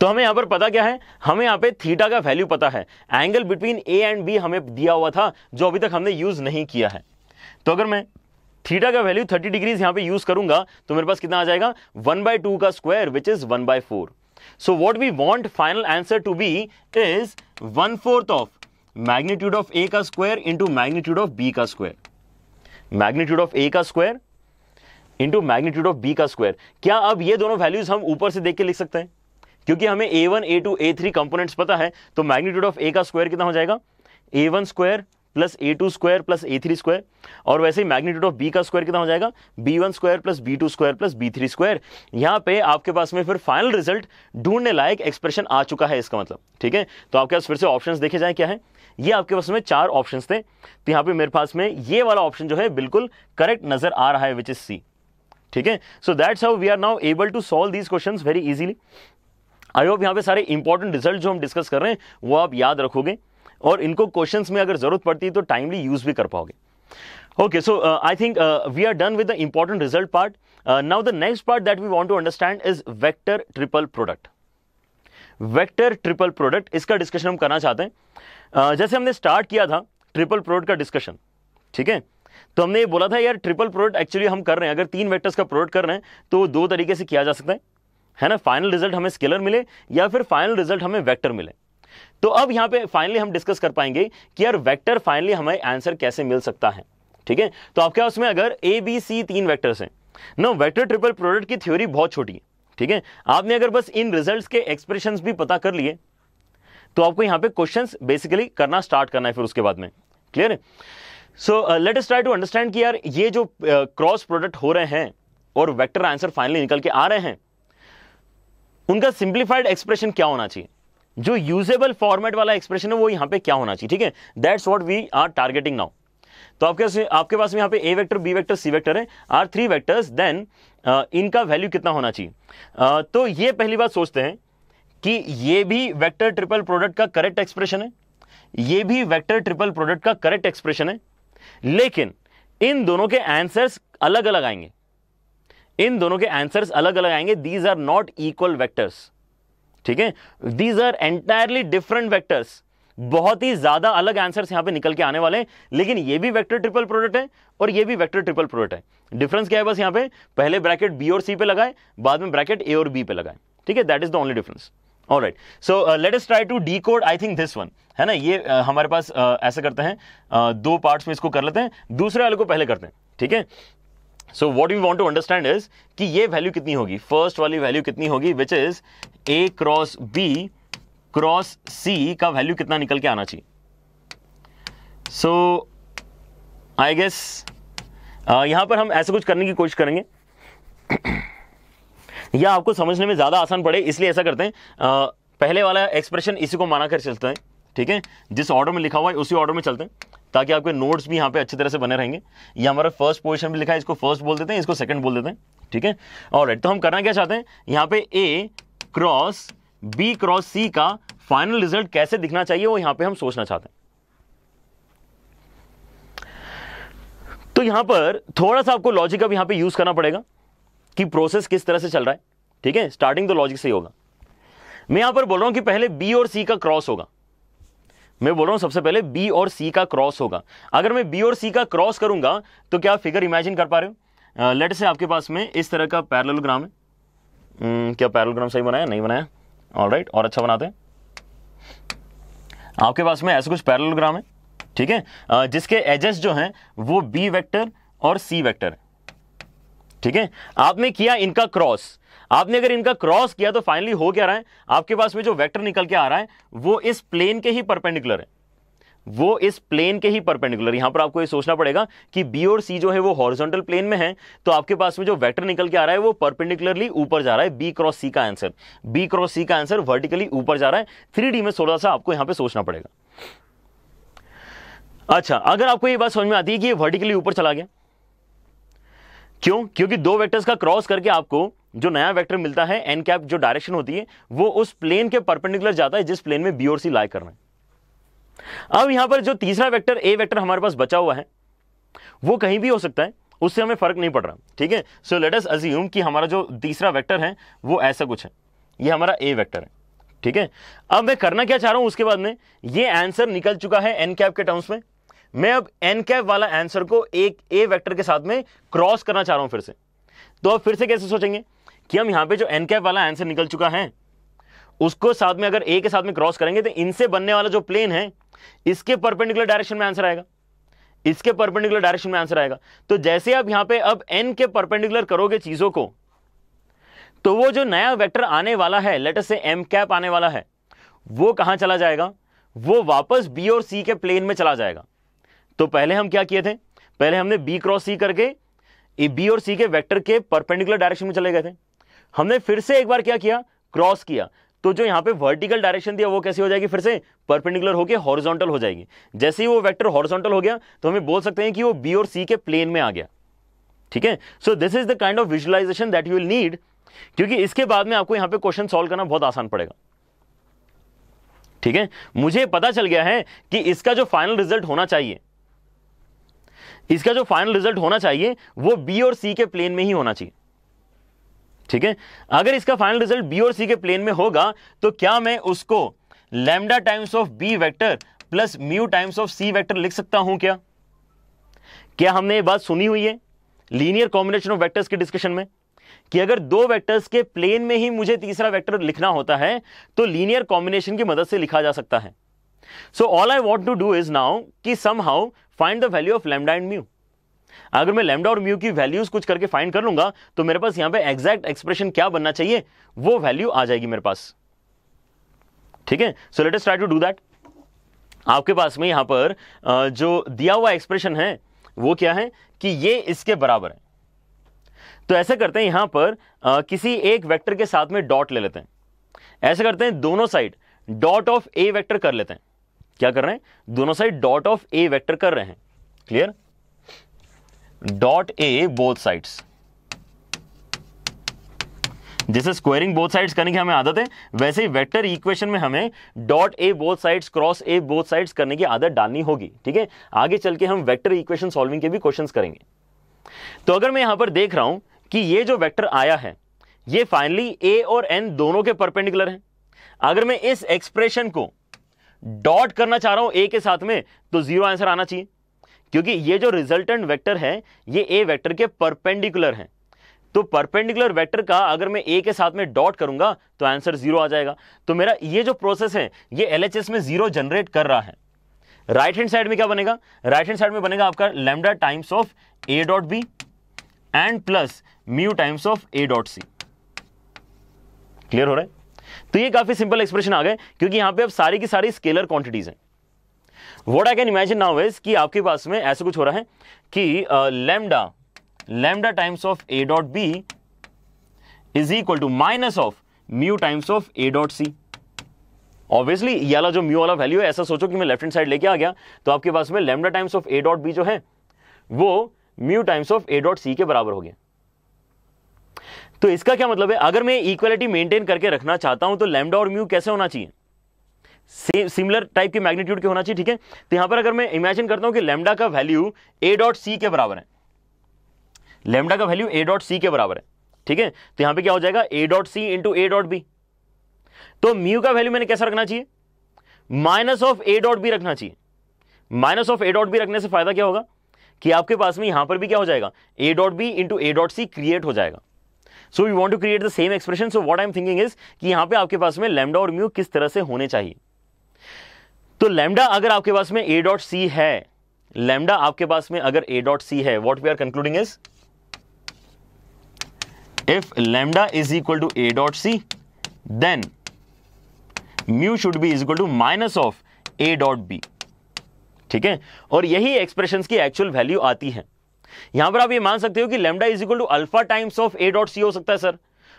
तो हमें यहाँ पर पता क्या है? हमें यहाँ पे थीटा का वैल्यू पता है। Angle between A and B हमें दिया हुआ था, जो अभी तक हमने यूज़ नहीं किया है। तो अगर मैं थीटा का वैल्यू 30 डिग्रीज यहाँ पे यूज़ करूँगा तो मेरे पास कितना आ जाएगा? वन बाय टू का square which is one by four so what we want final answer to be is one fourth of magnitude of A का square into magnitude of B का स्क्वायर मैग्नीट्यूड ऑफ़ ए का square into magnitude of B का square क्या अब ये दोनों values हम ऊपर से देख के लिख सकते हैं? क्योंकि हमें A one A two A three components पता है तो मैग्नीट्यूड ऑफ़ ए का स्क्वायर कितना हो जाएगा? A one square plus A two square plus A three square और वैसे ही मैग्नीट्यूड ऑफ़ बी का स्क्वायर कितना हो जाएगा? B one square plus B two square plus B three square यहाँ पे आपके पास में फिर फाइनल रिज़ल्ट ढूँढने लायक एक्सप्रेशन आ चुका है इसका मतलब ठीक है? तो आपके पास फिर से ऑप्शन देखे जाए क्या है? ये आपके पास में चार ऑप्शन थे तो यहाँ पे मेरे पास में ये वाला ऑप्शन जो है बिल्कुल करेक्ट नज़र आ रहा है विच इज़ सी ठीक है? So that's how we are now able to solve these question very easily I hope यहाँ पे सारे इंपॉर्टेंट रिज़ल्ट जो हम डिस्कस कर रहे हैं वो आप याद रखोगे और इनको क्वेश्चंस में अगर ज़रूरत पड़ती है तो टाइमली यूज़ भी कर पाओगे। Uh, i think uh, we are done with the important result part. Uh, now the next part that we want to understand is vector triple product. Vector triple product इसका discussion हम करना चाहते हैं। Uh, जैसे हमने start किया था triple product का डिस्कशन ठीक है? तो हमने ये बोला था यार ट्रिपल प्रोडक्ट एक्चुअली हम कर रहे हैं अगर तीन वेक्टर्स का प्रोडक्ट कर रहे हैं तो दो तरीके से किया जा सकता है। है ना? फाइनल रिज़ल्ट हमें स्केलर मिले या फिर फाइनल रिज़ल्ट हमें वेक्टर मिले। तो अब यहाँ पे फाइनली हम डिस्कस कर पाएँगे कि यार वेक्टर फाइनली हमें आंसर कैसे मिल सकता है। ठीक है? तो आपके पास में अगर ए बी सी तीन वेक्टर्स हैं। नो वेक्टर ट्रिपल प्रोडक्ट की थ्योरी बहुत छोटी है। ठीक है? आपने अगर बस इन रिजल्ट्स के एक्सप्रेशंस भी पता कर लिए तो आपको यहाँ पे क्वेश्चंस बेसिकली करना स्टार्ट करना है फिर उसके बाद में। क्लियर है? So let us try to understand कि यार ये जो क्रॉस uh, प्रोडक्ट हो रहे हैं और वेक्टर आंसर फाइनली निकल के आ रहे हैं उनका सिंप्लीफाइड एक्सप्रेशन क्या होना चाहिए? जो यूजेबल फॉर्मेट वाला एक्सप्रेशन है वो यहाँ पे क्या होना चाहिए ठीक है? That's what we are targeting now तो आपके आपके पास में यहाँ पे A vector B vector C vector है। आर थ्री वेक्टर्स देन इनका वैल्यू कितना होना चाहिए? Uh, तो ये पहली बात सोचते हैं कि ये भी वेक्टर ट्रिपल प्रोडक्ट का करेक्ट एक्सप्रेशन है। ये भी वेक्टर ट्रिपल प्रोडक्ट का करेक्ट एक्सप्रेशन है। लेकिन इन दोनों के आंसर्स अलग अलग आएँगे। इन दोनों के आंसर्स अलग अलग आएँगे। These are not equal vectors ठीक है? These are entirely different vectors बहुत ही ज़्यादा अलग आंसर्स यहाँ पे निकल के आने वाले हैं। लेकिन ये भी वेक्टर ट्रिपल प्रोडक्ट है और ये भी वेक्टर ट्रिपल प्रोडक्ट है। डिफरेंस क्या है बस यहाँ पे? पहले ब्रैकेट बी और सी पे लगाए बाद में ब्रैकेट ए और बी पे लगाए। ठीक है? That is the only difference all right so let's try to decode I think this one है ना? ये uh, हमारे पास uh, ऐसे करते हैं। Uh, दो पार्ट्स में इसको कर लेते हैं। दूसरे वाले को पहले करते हैं। ठीक है? So what you want to understand is कि ये वैल्यू कितनी होगी? फ़र्स्ट वाली वैल्यू कितनी होगी? Which is A cross B cross C का वैल्यू कितना निकल के आना चाहिए? सो आई गेस यहाँ पर हम ऐसा कुछ करने की कोशिश करेंगे। या आपको समझने में ज़्यादा आसान पड़े इसलिए ऐसा करते हैं। uh, पहले वाला एक्सप्रेशन इसी को माना कर चलते हैं ठीक है? जिस ऑर्डर में लिखा हुआ है उसी ऑर्डर में चलते हैं। ताकि आपके नोट्स भी यहाँ पे अच्छी तरह से बने रहेंगे। ये हमारा फ़र्स्ट पोजिशन भी लिखा है, इसको फ़र्स्ट बोल देते हैं, इसको सेकंड बोल देते हैं, ठीक है? और तो हम करना क्या चाहते हैं? यहाँ पे A cross B cross C का फाइनल रिज़ल्ट कैसे दिखना चाहिए, वो यहाँ पे हम सोचना चाहते हैं। तो यहाँ पर थोड़ा सा आपको लॉजिक अब यहाँ पे यूज़ करना पड़ेगा कि प्रोसेस किस तरह से चल रहा है, ठीक है? स्टार्टिंग तो लॉजिक से ही होगा। मैं यहाँ पर बोल रहा हूँ कि पहले बी और सी का क्रॉस होगा। मैं बोल रहा हूँ सबसे पहले बी और सी का क्रॉस होगा। अगर मैं बी और सी का क्रॉस करूँगा तो क्या फिगर इमेजिन कर पा रहे हो? लेट से आपके पास में इस तरह का पैरेललोग्राम है। Hmm, क्या पैरेललोग्राम सही बनाया? नहीं बनाया? ऑल राइट और अच्छा बनाते हैं। आपके पास में ऐसे कुछ पैरेललोग्राम है ठीक है? जिसके एजेस जो हैं वो बी वेक्टर और सी वेक्टर ठीक है? आपने किया इनका क्रॉस आपने अगर इनका क्रॉस किया तो फाइनली हो क्या रहा है? आपके पास में जो वेक्टर निकल के आ रहा है, वो इस प्लेन के ही परपेंडिकुलर है। वो इस प्लेन के ही परपेंडिकुलर यहाँ पर आपको ये सोचना पड़ेगा कि बी और सी जो है, वो हॉरिजॉन्टल प्लेन में है तो आपके पास में जो वेक्टर निकल के आ रहा है, वो परपेंडिकुलरली ऊपर जा रहा है। बी क्रॉस सी का आंसर बी क्रॉस सी का आंसर वर्टिकली ऊपर जा रहा है। थ्री में थोड़ा सा आपको यहाँ पर सोचना पड़ेगा। अच्छा अगर आपको ये बात समझ में आती है कि ये वर्टिकली ऊपर चला गया, क्यों? क्योंकि दो वेक्टर्स का क्रॉस करके आपको जो नया वेक्टर मिलता है एन कैप जो डायरेक्शन होती है, वो उस प्लेन के परपेंडिकुलर जाता है, जिस प्लेन में बी और सी लाई कर रहे हैं। अब यहाँ पर जो तीसरा वेक्टर ए वेक्टर हमारे पास बचा हुआ है, वो कहीं भी हो सकता है, उससे हमें फ़र्क नहीं पड़ रहा, ठीक है? सो लेट अस अज्यूम कि हमारा जो तीसरा वेक्टर है, वो ऐसा कुछ है। ये हमारा ए वेक्टर है, ठीक है? अब मैं करना क्या चाह रहा हूँ उसके बाद में? ये आंसर निकल चुका है एन कैप के टर्म्स में। मैं अब एन कैप वाला आंसर को एक ए वेक्टर के साथ में क्रॉस करना चाह रहा हूँ फिर से। तो अब फिर से कैसे सोचेंगे? कि हम यहाँ पे जो एन कैप वाला आंसर निकल चुका है, उसको साथ में अगर ए के साथ में क्रॉस करेंगे तो इनसे बनने वाला जो प्लेन है, इसके परपेंडिकुलर डायरेक्शन में आंसर आएगा। इसके परपेंडिकुलर डायरेक्शन में आंसर आएगा। तो जैसे आप यहाँ पे अब एन के परपेंडिकुलर करोगे चीज़ों को तो वो जो नया वेक्टर आने वाला है लेटर से एम कैप आने वाला है, वो कहाँ चला जाएगा? वो वापस बी और सी के प्लेन में चला जाएगा। तो पहले हम क्या किए थे? पहले हमने बी क्रॉस सी करके बी और सी के वेक्टर के परपेंडिकुलर डायरेक्शन में चले गए थे। हमने फिर से एक बार क्या किया? क्रॉस किया। तो जो यहाँ पे वर्टिकल डायरेक्शन दिया, वो कैसे हो जाएगी फिर से? परपेंडिकुलर होकर हॉरिजॉन्टल हो जाएगी। जैसे ही वो वेक्टर हॉरिजॉन्टल हो गया तो हमें बोल सकते हैं कि वो बी और सी के प्लेन में आ गया। ठीक है? So this is the kind of visualization that you will need क्योंकि इसके बाद में आपको यहाँ पे क्वेश्चन सॉल्व करना बहुत आसान पड़ेगा। ठीक है? मुझे पता चल गया है कि इसका जो फाइनल रिज़ल्ट होना चाहिए, इसका जो फाइनल रिज़ल्ट होना चाहिए, वो बी और सी के प्लेन में ही होना चाहिए। ठीक है? अगर इसका फाइनल रिज़ल्ट बी और सी के प्लेन में होगा तो क्या मैं उसको lambda times of B vector plus mu times of C vector लिख सकता हूँ क्या? क्या हमने ये बात सुनी हुई है लीनियर कॉम्बिनेशन ऑफ़ वेक्टर्स के डिस्कशन में? कि अगर दो वेक्टर्स के प्लेन में ही मुझे तीसरा वेक्टर लिखना होता है तो लीनियर कॉम्बिनेशन की मदद से लिखा जा सकता है। So all I want to do is now कि somehow find the value of lambda and mu अगर मैं लेमडा और म्यू की वैल्यूज़ कुछ करके फाइंड कर लूँगा तो मेरे पास यहाँ पे एग्जैक्ट एक्सप्रेशन क्या बनना चाहिए? वो वैल्यू आ जाएगी मेरे पास। ठीक है? So let us try to do that आपके पास में यहाँ पर जो दिया हुआ एक्सप्रेशन है, वो क्या है? कि ये इसके बराबर है। तो ऐसे करते हैं यहाँ पर किसी एक वेक्टर के साथ में डॉट ले लेते हैं। ऐसे करते हैं, दोनों side dot of A vector कर लेते हैं। क्या कर रहे हैं? दोनों side dot of A vector कर रहे हैं। Clear dot A both sides जैसे स्क्वायरिंग बोथ साइड्स करने की हमें आदत है, वैसे ही वेक्टर इक्वेशन में हमें dot A both sides cross A both sides करने की आदत डालनी होगी, ठीक है? आगे चल के हम वेक्टर इक्वेशन सॉल्विंग के भी क्वेश्चंस करेंगे। तो अगर मैं यहाँ पर देख रहा हूँ कि ये जो वेक्टर आया है, ये फाइनली ए और एन दोनों के परपेंडिकुलर है। अगर मैं इस एक्सप्रेशन को डॉट करना चाह रहा हूँ ए के साथ में तो ज़ीरो आंसर आना चाहिए। क्योंकि ये जो रिजल्टेंट वेक्टर है, ये ए वेक्टर के परपेंडिकुलर है। तो परपेंडिकुलर वेक्टर का अगर मैं ए के साथ में डॉट करूँगा तो आंसर ज़ीरो आ जाएगा। तो मेरा ये जो प्रोसेस है, ये एलएचएस में ज़ीरो जनरेट कर रहा है। राइट हैंड साइड में क्या बनेगा? राइट हैंड साइड में बनेगा आपका lambda times of A dot B and plus mu times of A dot C clear हो रहा है? तो ये काफ़ी सिंपल एक्सप्रेशन आ गए, क्योंकि यहाँ पे अब सारी की सारी स्केलर क्वांटिटीज हैं। What I can imagine now is कि आपके पास में ऐसा कुछ हो रहा है कि lambda lambda times of A dot B is equal to minus of mu times of A dot C obviously ये वाला जो म्यू वाला वैल्यू है, ऐसा सोचो कि मैं लेफ़्ट हैंड साइड लेके आ गया तो आपके पास में lambda times of A dot B जो है, वो mu times of A dot C के बराबर हो गया। तो इसका क्या मतलब है? अगर मैं इक्वलिटी मेंटेन करके रखना चाहता हूँ तो लेमडा और म्यू कैसे होना चाहिए? सिमिलर टाइप के मैग्नीट्यूड के होना चाहिए, ठीक है? तो यहाँ पर अगर मैं इमेजिन करता हूँ कि लेमडा का वैल्यू ए डॉट सी के बराबर है। लेमडा का वैल्यू ए डॉट सी के बराबर है, ठीक है? तो यहाँ पे क्या हो जाएगा? A dot C into A dot B तो म्यू का वैल्यू मैंने कैसा रखना चाहिए? Minus of A dot B रखना चाहिए। Minus of A dot B रखने से फ़ायदा क्या होगा? कि आपके पास में यहाँ पर भी क्या हो जाएगा? A dot B into A dot C create हो जाएगा। So we want to create the same expression so what I am thinking is कि यहाँ पे आपके पास में लेमडा और म्यू किस तरह से होने चाहिए? तो लेमडा अगर आपके पास में ए डॉट सी है लेमडा आपके पास में अगर ए डॉट सी है what we are concluding is if lambda is equal to A dot C then mu should be is equal to minus of A dot B ठीक है? और यही एक्सप्रेशन की एक्चुअल वैल्यू आती है। यहाँ पर आप ये मान सकते हो कि lambda is equal to alpha times of A dot C हो सकता है सर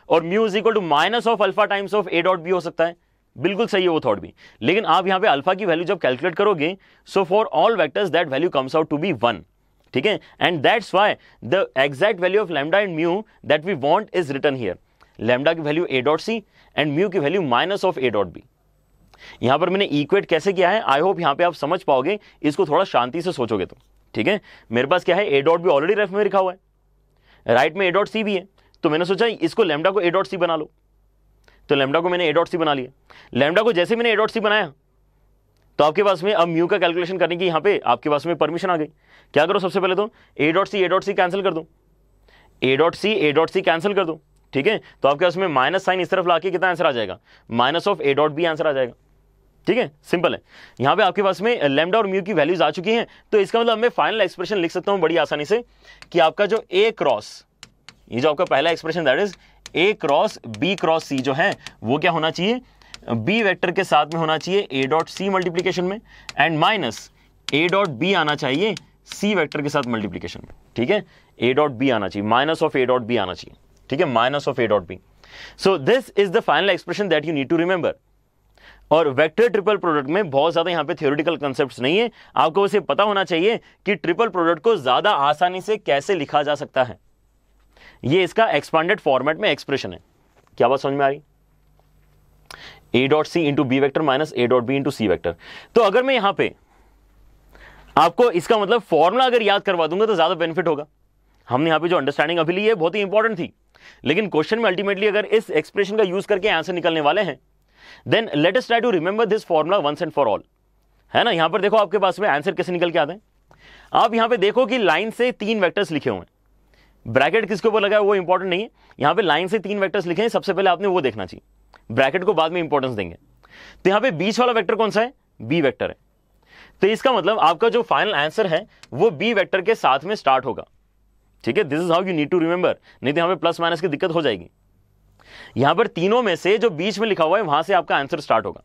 और mu is equal to minus of alpha times of A dot B हो सकता है। बिल्कुल सही है वो थॉट भी। लेकिन आप यहाँ पे अल्फ़ा की वैल्यू जब कैलकुलेट करोगे so for all vectors that value comes out to be one ठीक है? And that's why the exact value of lambda and mu that we want is return here lambda की value A dot C and mu की value minus of A dot B यहाँ पर मैंने equate कैसे किया है? आई होप यहाँ पे आप समझ पाओगे। इसको थोड़ा शांति से सोचोगे तो ठीक है? मेरे पास क्या है? ए डॉट भी ऑलरेडी रेफ में लिखा हुआ है। राइट right में ए डॉट सी भी है। तो मैंने सोचा इसको लेमडा को ए डॉट सी बना लो। तो लेमडा को मैंने ए डॉट सी बना लिया। लेमडा को जैसे मैंने ए डॉट सी बनाया तो आपके पास में अब म्यू का कैलकुलेशन करने की यहाँ पे आपके पास में परमिशन आ गई। क्या करो सबसे पहले तो A dot C A dot C cancel कर दो। A dot C A dot C cancel कर दो, ठीक है? तो आपके पास में माइनस साइन इस तरफ़ ला के कितना आंसर आ जाएगा? Minus of A dot B answer आ जाएगा, ठीक है? सिंपल है। यहाँ पे आपके पास में लेमडा और म्यू की वैल्यूज़ आ चुकी हैं तो इसका मतलब मैं फाइनल एक्सप्रेशन लिख सकता हूँ बड़ी आसानी से कि आपका जो ए क्रॉस ये जो आपका पहला expression that is A cross B cross C जो है, वो क्या होना चाहिए? बी वेक्टर के साथ में होना चाहिए ए डॉट सी मल्टीप्लीकेशन में and minus A dot B आना चाहिए सी वेक्टर के साथ मल्टीप्लीकेशन में। ठीक है? ए डॉट बी आना चाहिए। Minus of A dot B आना चाहिए। ठीक है? Minus of A dot B so this is the final expression that you need to remember और वेक्टर ट्रिपल प्रोडक्ट में बहुत ज़्यादा यहाँ पे थियोरिटिकल कंसेप्ट नहीं है। आपको उसे पता होना चाहिए कि ट्रिपल प्रोडक्ट को ज़्यादा आसानी से कैसे लिखा जा सकता है। ये इसका एक्सपांडेड फॉर्मेट में एक्सप्रेशन है। क्या बात समझ में आ रही? A dot C into B vector minus A dot B into C vector तो अगर मैं यहाँ पे आपको इसका मतलब फॉर्मुला अगर याद करवा दूँगा तो ज़्यादा बेनिफिट होगा। हमने यहाँ पे जो अंडरस्टैंडिंग अभी ली है, बहुत ही इंपॉर्टेंट थी। लेकिन क्वेश्चन में अल्टीमेटली अगर इस एक्सप्रेशन का यूज़ करके आंसर निकलने वाले हैं then let us try to remember this formula once and for all है ना? यहाँ पर देखो आपके पास में आंसर कैसे निकल के आते हैं। आप यहाँ पे देखो कि लाइन से तीन वेक्टर्स लिखे हुए हैं। ब्रैकेट किसके ऊपर लगा है, वो इंपॉर्टेंट नहीं है। यहाँ पे लाइन से तीन वेक्टर्स लिखे हैं, सबसे पहले आपने वो देखना चाहिए। ब्रैकेट को बाद में इंपॉर्टेंस देंगे। तो यहाँ पे बीच वाला वेक्टर कौन सा है? बी वेक्टर है। तो इसका मतलब आपका जो फाइनल आंसर है, वो बी वेक्टर के साथ में स्टार्ट होगा। ठीक है? This is how you need to remember नहीं तो यहाँ पे प्लस माइनस की दिक्कत हो जाएगी। यहाँ पर तीनों में से जो बीच में लिखा हुआ है, वहाँ से आपका आंसर स्टार्ट होगा।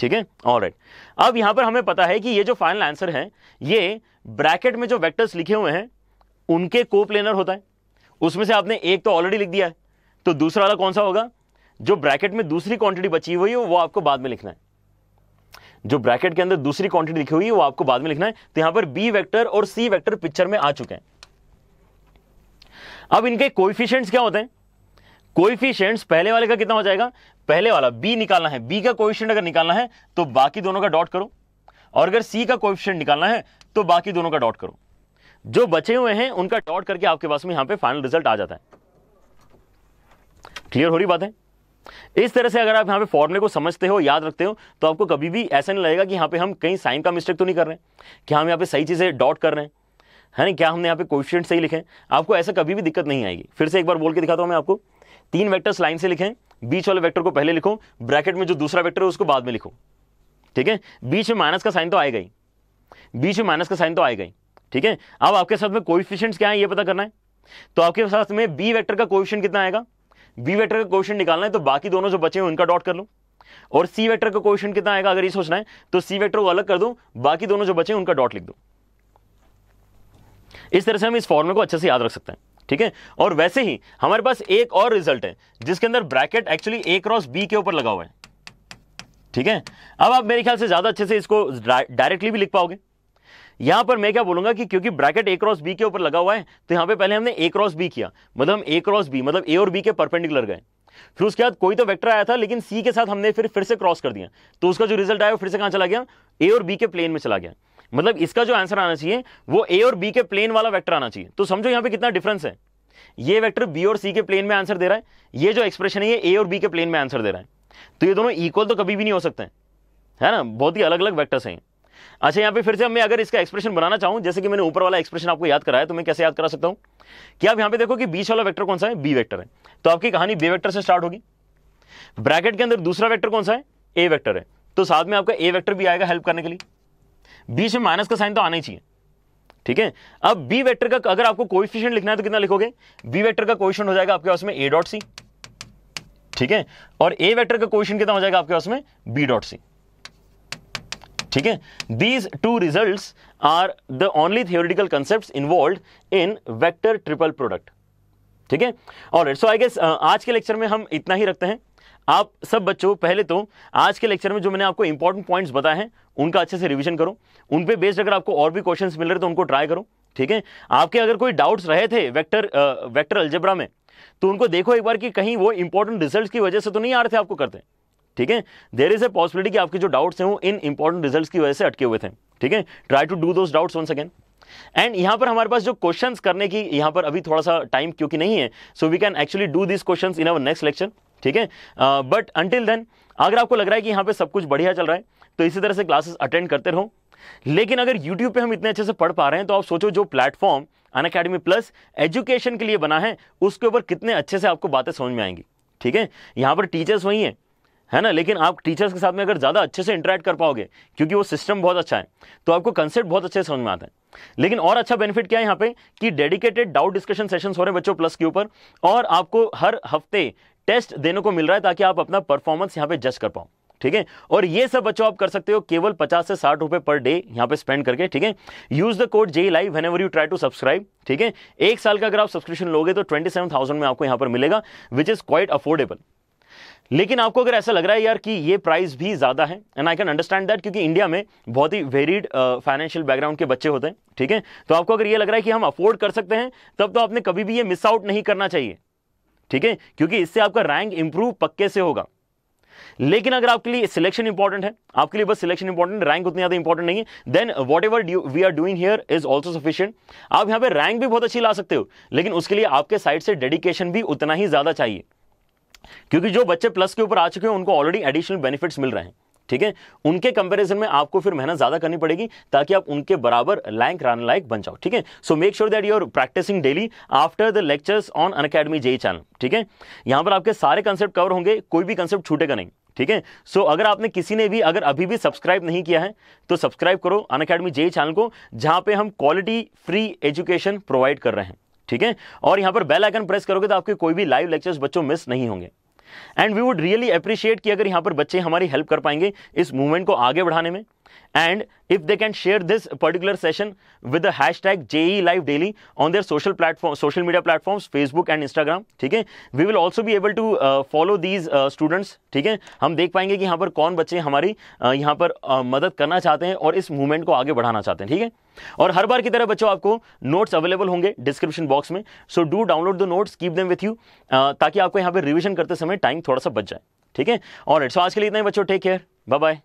ठीक है? ऑल राइट अब यहाँ पर हमें पता है कि ये जो फाइनल आंसर है, ये ब्रैकेट में जो वेक्टर्स लिखे हुए हैं उनके को प्लेनर होता है। उसमें से आपने एक तो ऑलरेडी लिख दिया है। तो दूसरा वाला कौन सा होगा? जो ब्रैकेट में दूसरी क्वांटिटी बची हुई है, वो आपको बाद में लिखना है। जो ब्रैकेट के अंदर दूसरी क्वांटिटी लिखी हुई है, वो आपको बाद में लिखना है। तो यहाँ पर बी वेक्टर और सी वेक्टर पिक्चर में आ चुके हैं। अब इनके कोइफिशिएंट्स क्या होते हैं? कोइफिशिएंट्स पहले वाले का कितना हो जाएगा? पहले वाला बी निकालना है। बी का कोइफिशिएंट अगर निकालना है तो बाकी दोनों का डॉट करो। और अगर सी का कोइफिशिएंट निकालना है तो बाकी दोनों का डॉट करो। जो बचे हुए हैं, उनका डॉट करके आपके पास में यहाँ पे फाइनल रिज़ल्ट आ जाता है। क्लियर हो रही बात? है इस तरह से अगर आप यहाँ पे फॉर्मुले को समझते हो, याद रखते हो तो आपको कभी भी ऐसा नहीं लगेगा कि यहाँ पे हम कहीं साइन का मिस्टेक तो नहीं कर रहे हैं। कि हम यहाँ पे सही चीज़ें डॉट कर रहे हैं? है ना? क्या हमने यहाँ पे कोफिशिएंट सही लिखे आपको ऐसा कभी भी दिक्कत नहीं आएगी। फिर से एक बार बोल के दिखाता हूँ मैं आपको। तीन वेक्टर्स लाइन से लिखें बीच वाले वेक्टर को पहले लिखो। ब्रैकेट में जो दूसरा वेक्टर है, उसको बाद में लिखो। ठीक है? बीच में माइनस का साइन तो आएगा ही। बीच में माइनस का साइन तो आएगा ही। ठीक है? अब आपके साथ में कोइफिशिएंट्स क्या है, ये पता करना है। तो आपके साथ में बी वेक्टर का कोइफिशिएंट कितना आएगा? बी वेक्टर का क्वेश्चन निकालना है तो बाकी दोनों जो बचे हैं, उनका डॉट कर लो। और सी वेक्टर का क्वेश्चन कितना आएगा, अगर ये सोचना है तो सी वेक्टर को अलग कर दो, बाकी दोनों जो बचे हैं, उनका डॉट लिख दो। इस तरह से हम इस फॉर्मुले को अच्छे से याद रख सकते हैं, ठीक है? और वैसे ही, हमारे पास एक और रिज़ल्ट है, जिसके अंदर bracket actually A cross B के ऊपर लगा हुआ है, ठीक है? अब आप मेरे ख्याल से ज़्यादा अच्छे से इसको डायरेक्टली भी लिख पाओगे। यहाँ पर मैं क्या बोलूँगा कि क्योंकि ब्रैकेट ए क्रॉस बी के ऊपर लगा हुआ है तो यहाँ पे पहले हमने ए क्रॉस बी किया। मतलब हम ए क्रॉस बी मतलब ए और बी के परपेंडिकुलर गए। फिर उसके बाद कोई तो वेक्टर आया था, लेकिन सी के साथ हमने फिर फिर से क्रॉस कर दिया। तो उसका जो रिज़ल्ट आया वो फिर से कहाँ चला गया? ए और बी के प्लेन में चला गया। मतलब इसका जो आंसर आना चाहिए, वो ए और बी के प्लेन वाला वेक्टर आना चाहिए। तो समझो यहाँ पे कितना डिफरेंस है। ये वेक्टर बी और सी के प्लेन में आंसर दे रहा है। ये जो एक्सप्रेशन है, ये ए और बी के प्लेन में आंसर दे रहा है। तो ये दोनों इक्वल तो कभी भी नहीं हो सकते है। ना? बहुत ही अलग अलग वैक्टर्स हैं। अच्छा यहाँ पे फिर से मैं अगर इसका एक्सप्रेशन बनाना चाहूँ, जैसे कि मैंने ऊपर वाला एक्सप्रेशन आपको याद कराया तो मैं कैसे याद करा सकता हूँ? कि आप यहाँ पे देखो कि बीच वाला वेक्टर कौन सा है? बी वेक्टर है। तो आपकी कहानी बी वेक्टर से स्टार्ट होगी। ब्रैकेट के अंदर दूसरा वेक्टर कौन सा है? ए वेक्टर है। तो साथ में आपका ए वेक्टर भी आएगा हेल्प करने के लिए। बीच में माइनस का साइन तो आना ही चाहिए। ठीक है? अब बी वेक्टर का अगर आपको कोइफिशिएंट लिखना है तो कितना लिखोगे? बी वेक्टर का कोइफिशिएंट हो जाएगा आपके पास में ए डॉट सी ठीक है? और ए वेक्टर का कोइफिशिएंट कितना हो जाएगा आपके पास में? बी डॉट सी ठीक है? These two result are the only theoretical concept involve in vector triple product ठीक है? और सो आई गेस आज के लेक्चर में हम इतना ही रखते हैं। आप सब बच्चों, पहले तो आज के लेक्चर में जो मैंने आपको इंपॉर्टेंट पॉइंट्स बताए हैं, उनका अच्छे से रिवीजन करो। उन पे बेस्ड अगर आपको और भी क्वेश्चंस मिल रहे तो उनको ट्राई करो। ठीक है? आपके अगर कोई डाउट्स रहे थे वेक्टर वेक्टर अल्जेब्रा में तो उनको देखो एक बार कि कहीं वो इंपॉर्टेंट रिज़ल्ट की वजह से तो नहीं आ रहे थे आपको करते। ठीक है? देर इज़ ए पॉसिबिलिटी कि आपके जो डाउट्स हैं वो इन इंपॉर्टेंट रिजल्ट्स की वजह से अटके हुए थे। ठीक है? Try to do those doubts once again and यहाँ पर हमारे पास जो क्वेश्चंस करने की यहाँ पर अभी थोड़ा सा टाइम क्योंकि नहीं है so we can actually do this questions in our next lecture ठीक है? बट अंटिल देन अगर आपको लग रहा है कि यहाँ पे सब कुछ बढ़िया चल रहा है तो इसी तरह से क्लासेस अटेंड करते रहो। लेकिन अगर यूट्यूब पे हम इतने अच्छे से पढ़ पा रहे हैं तो आप सोचो जो platform Unacademy plus education के लिए बना है, उसके ऊपर कितने अच्छे से आपको बातें समझ में आएँगी। ठीक है? यहाँ पर टीचर्स वही हैं। है ना? लेकिन आप टीचर्स के साथ में अगर ज़्यादा अच्छे से इंटरेक्ट कर पाओगे, क्योंकि वो सिस्टम बहुत अच्छा है तो आपको कंसेप्ट बहुत अच्छे समझ में आता है। लेकिन और अच्छा बेनिफिट क्या है यहाँ पे? कि डेडिकेटेड डाउट डिस्कशन सेशन हो रहे हैं बच्चों प्लस के ऊपर, और आपको हर हफ़्ते टेस्ट देने को मिल रहा है ताकि आप अपना परफॉर्मेंस यहाँ पे जज कर पाओ। ठीक है? और ये सब बच्चों आप कर सकते हो केवल 50 से 60 रुपए पर डे यहाँ पे स्पेंड करके, ठीक है? Use the code J live whenever you try to subscribe ठीक है? एक साल का अगर आप सब्सक्रिप्शन लोगे तो ट्वेंटी सेवन थाउज़ेंड में आपको यहाँ पर मिलेगा विच इज़ क्वाइट अफोर्डेबल लेकिन आपको अगर ऐसा लग रहा है यार कि ये प्राइस भी ज़्यादा है and I can understand that क्योंकि इंडिया में बहुत ही वेरीड फाइनेंशियल बैकग्राउंड के बच्चे होते हैं, ठीक है? तो आपको अगर ये लग रहा है कि हम अफोर्ड कर सकते हैं, तब तो आपने कभी भी ये मिस आउट नहीं करना चाहिए, ठीक है? क्योंकि इससे आपका रैंक इंप्रूव पक्के से होगा। लेकिन अगर आपके लिए सिलेक्शन इंपॉर्टेंट है, आपके लिए बस सिलेक्शन इंपॉर्टेंट रैंक उतनी ज़्यादा इंपॉर्टेंट नहीं है then whatever we are doing here is also sufficient आप यहाँ पे रैंक भी बहुत अच्छी ला सकते हो, लेकिन उसके लिए आपके साइड से डेडिकेशन भी उतना ही ज़्यादा चाहिए। क्योंकि जो बच्चे प्लस के ऊपर आ चुके हैं, उनको ऑलरेडी एडिशनल बेनिफिट्स मिल रहे हैं, ठीक है? उनके कंपैरिजन में आपको फिर मेहनत ज़्यादा करनी पड़ेगी, ताकि आप उनके बराबर लैंक रान लाइक बन जाओ, ठीक है? So make sure that you are practicing daily after the lectures on Unacademy JEE channel ठीक है? यहाँ पर आपके सारे कंसेप्ट कवर होंगे, कोई भी कंसेप्ट छूटेगा नहीं, ठीक है? सो अगर आपने किसी ने भी, अगर अभी भी सब्सक्राइब नहीं किया है तो सब्सक्राइब करो अन अकेडमी जेई चैनल को, जहाँ पे हम क्वालिटी फ्री एजुकेशन प्रोवाइड कर रहे हैं। ठीक है? और यहाँ पर बेल आइकन प्रेस करोगे तो आपके कोई भी लाइव लेक्चर्स बच्चों मिस नहीं होंगे। And we would really appreciate कि अगर यहाँ पर बच्चे हमारी हेल्प कर पाएँगे इस मूवमेंट को आगे बढ़ाने में। And if they can share this particular session with the hashtag JE Live Daily on their social platform, social media platforms, Facebook and Instagram, ठीक है? We will also be able to uh, follow these uh, students, ठीक है? हम देख पाएँगे कि यहाँ पर कौन बच्चे हमारी uh, यहाँ पर uh, मदद करना चाहते हैं और इस मूवमेंट को आगे बढ़ाना चाहते हैं ठीक है? और हर बार की तरह बच्चों आपको नोट्स अवेलेबल होंगे डिस्क्रिप्शन बॉक्स में so do download the notes keep them with you ताकि आपको यहाँ पर रिविजन करते समय टाइम थोड़ा सा बच जाए ठीक है? और सो आज के लिए इतना ही बच्चों टेक केयर बाय बाय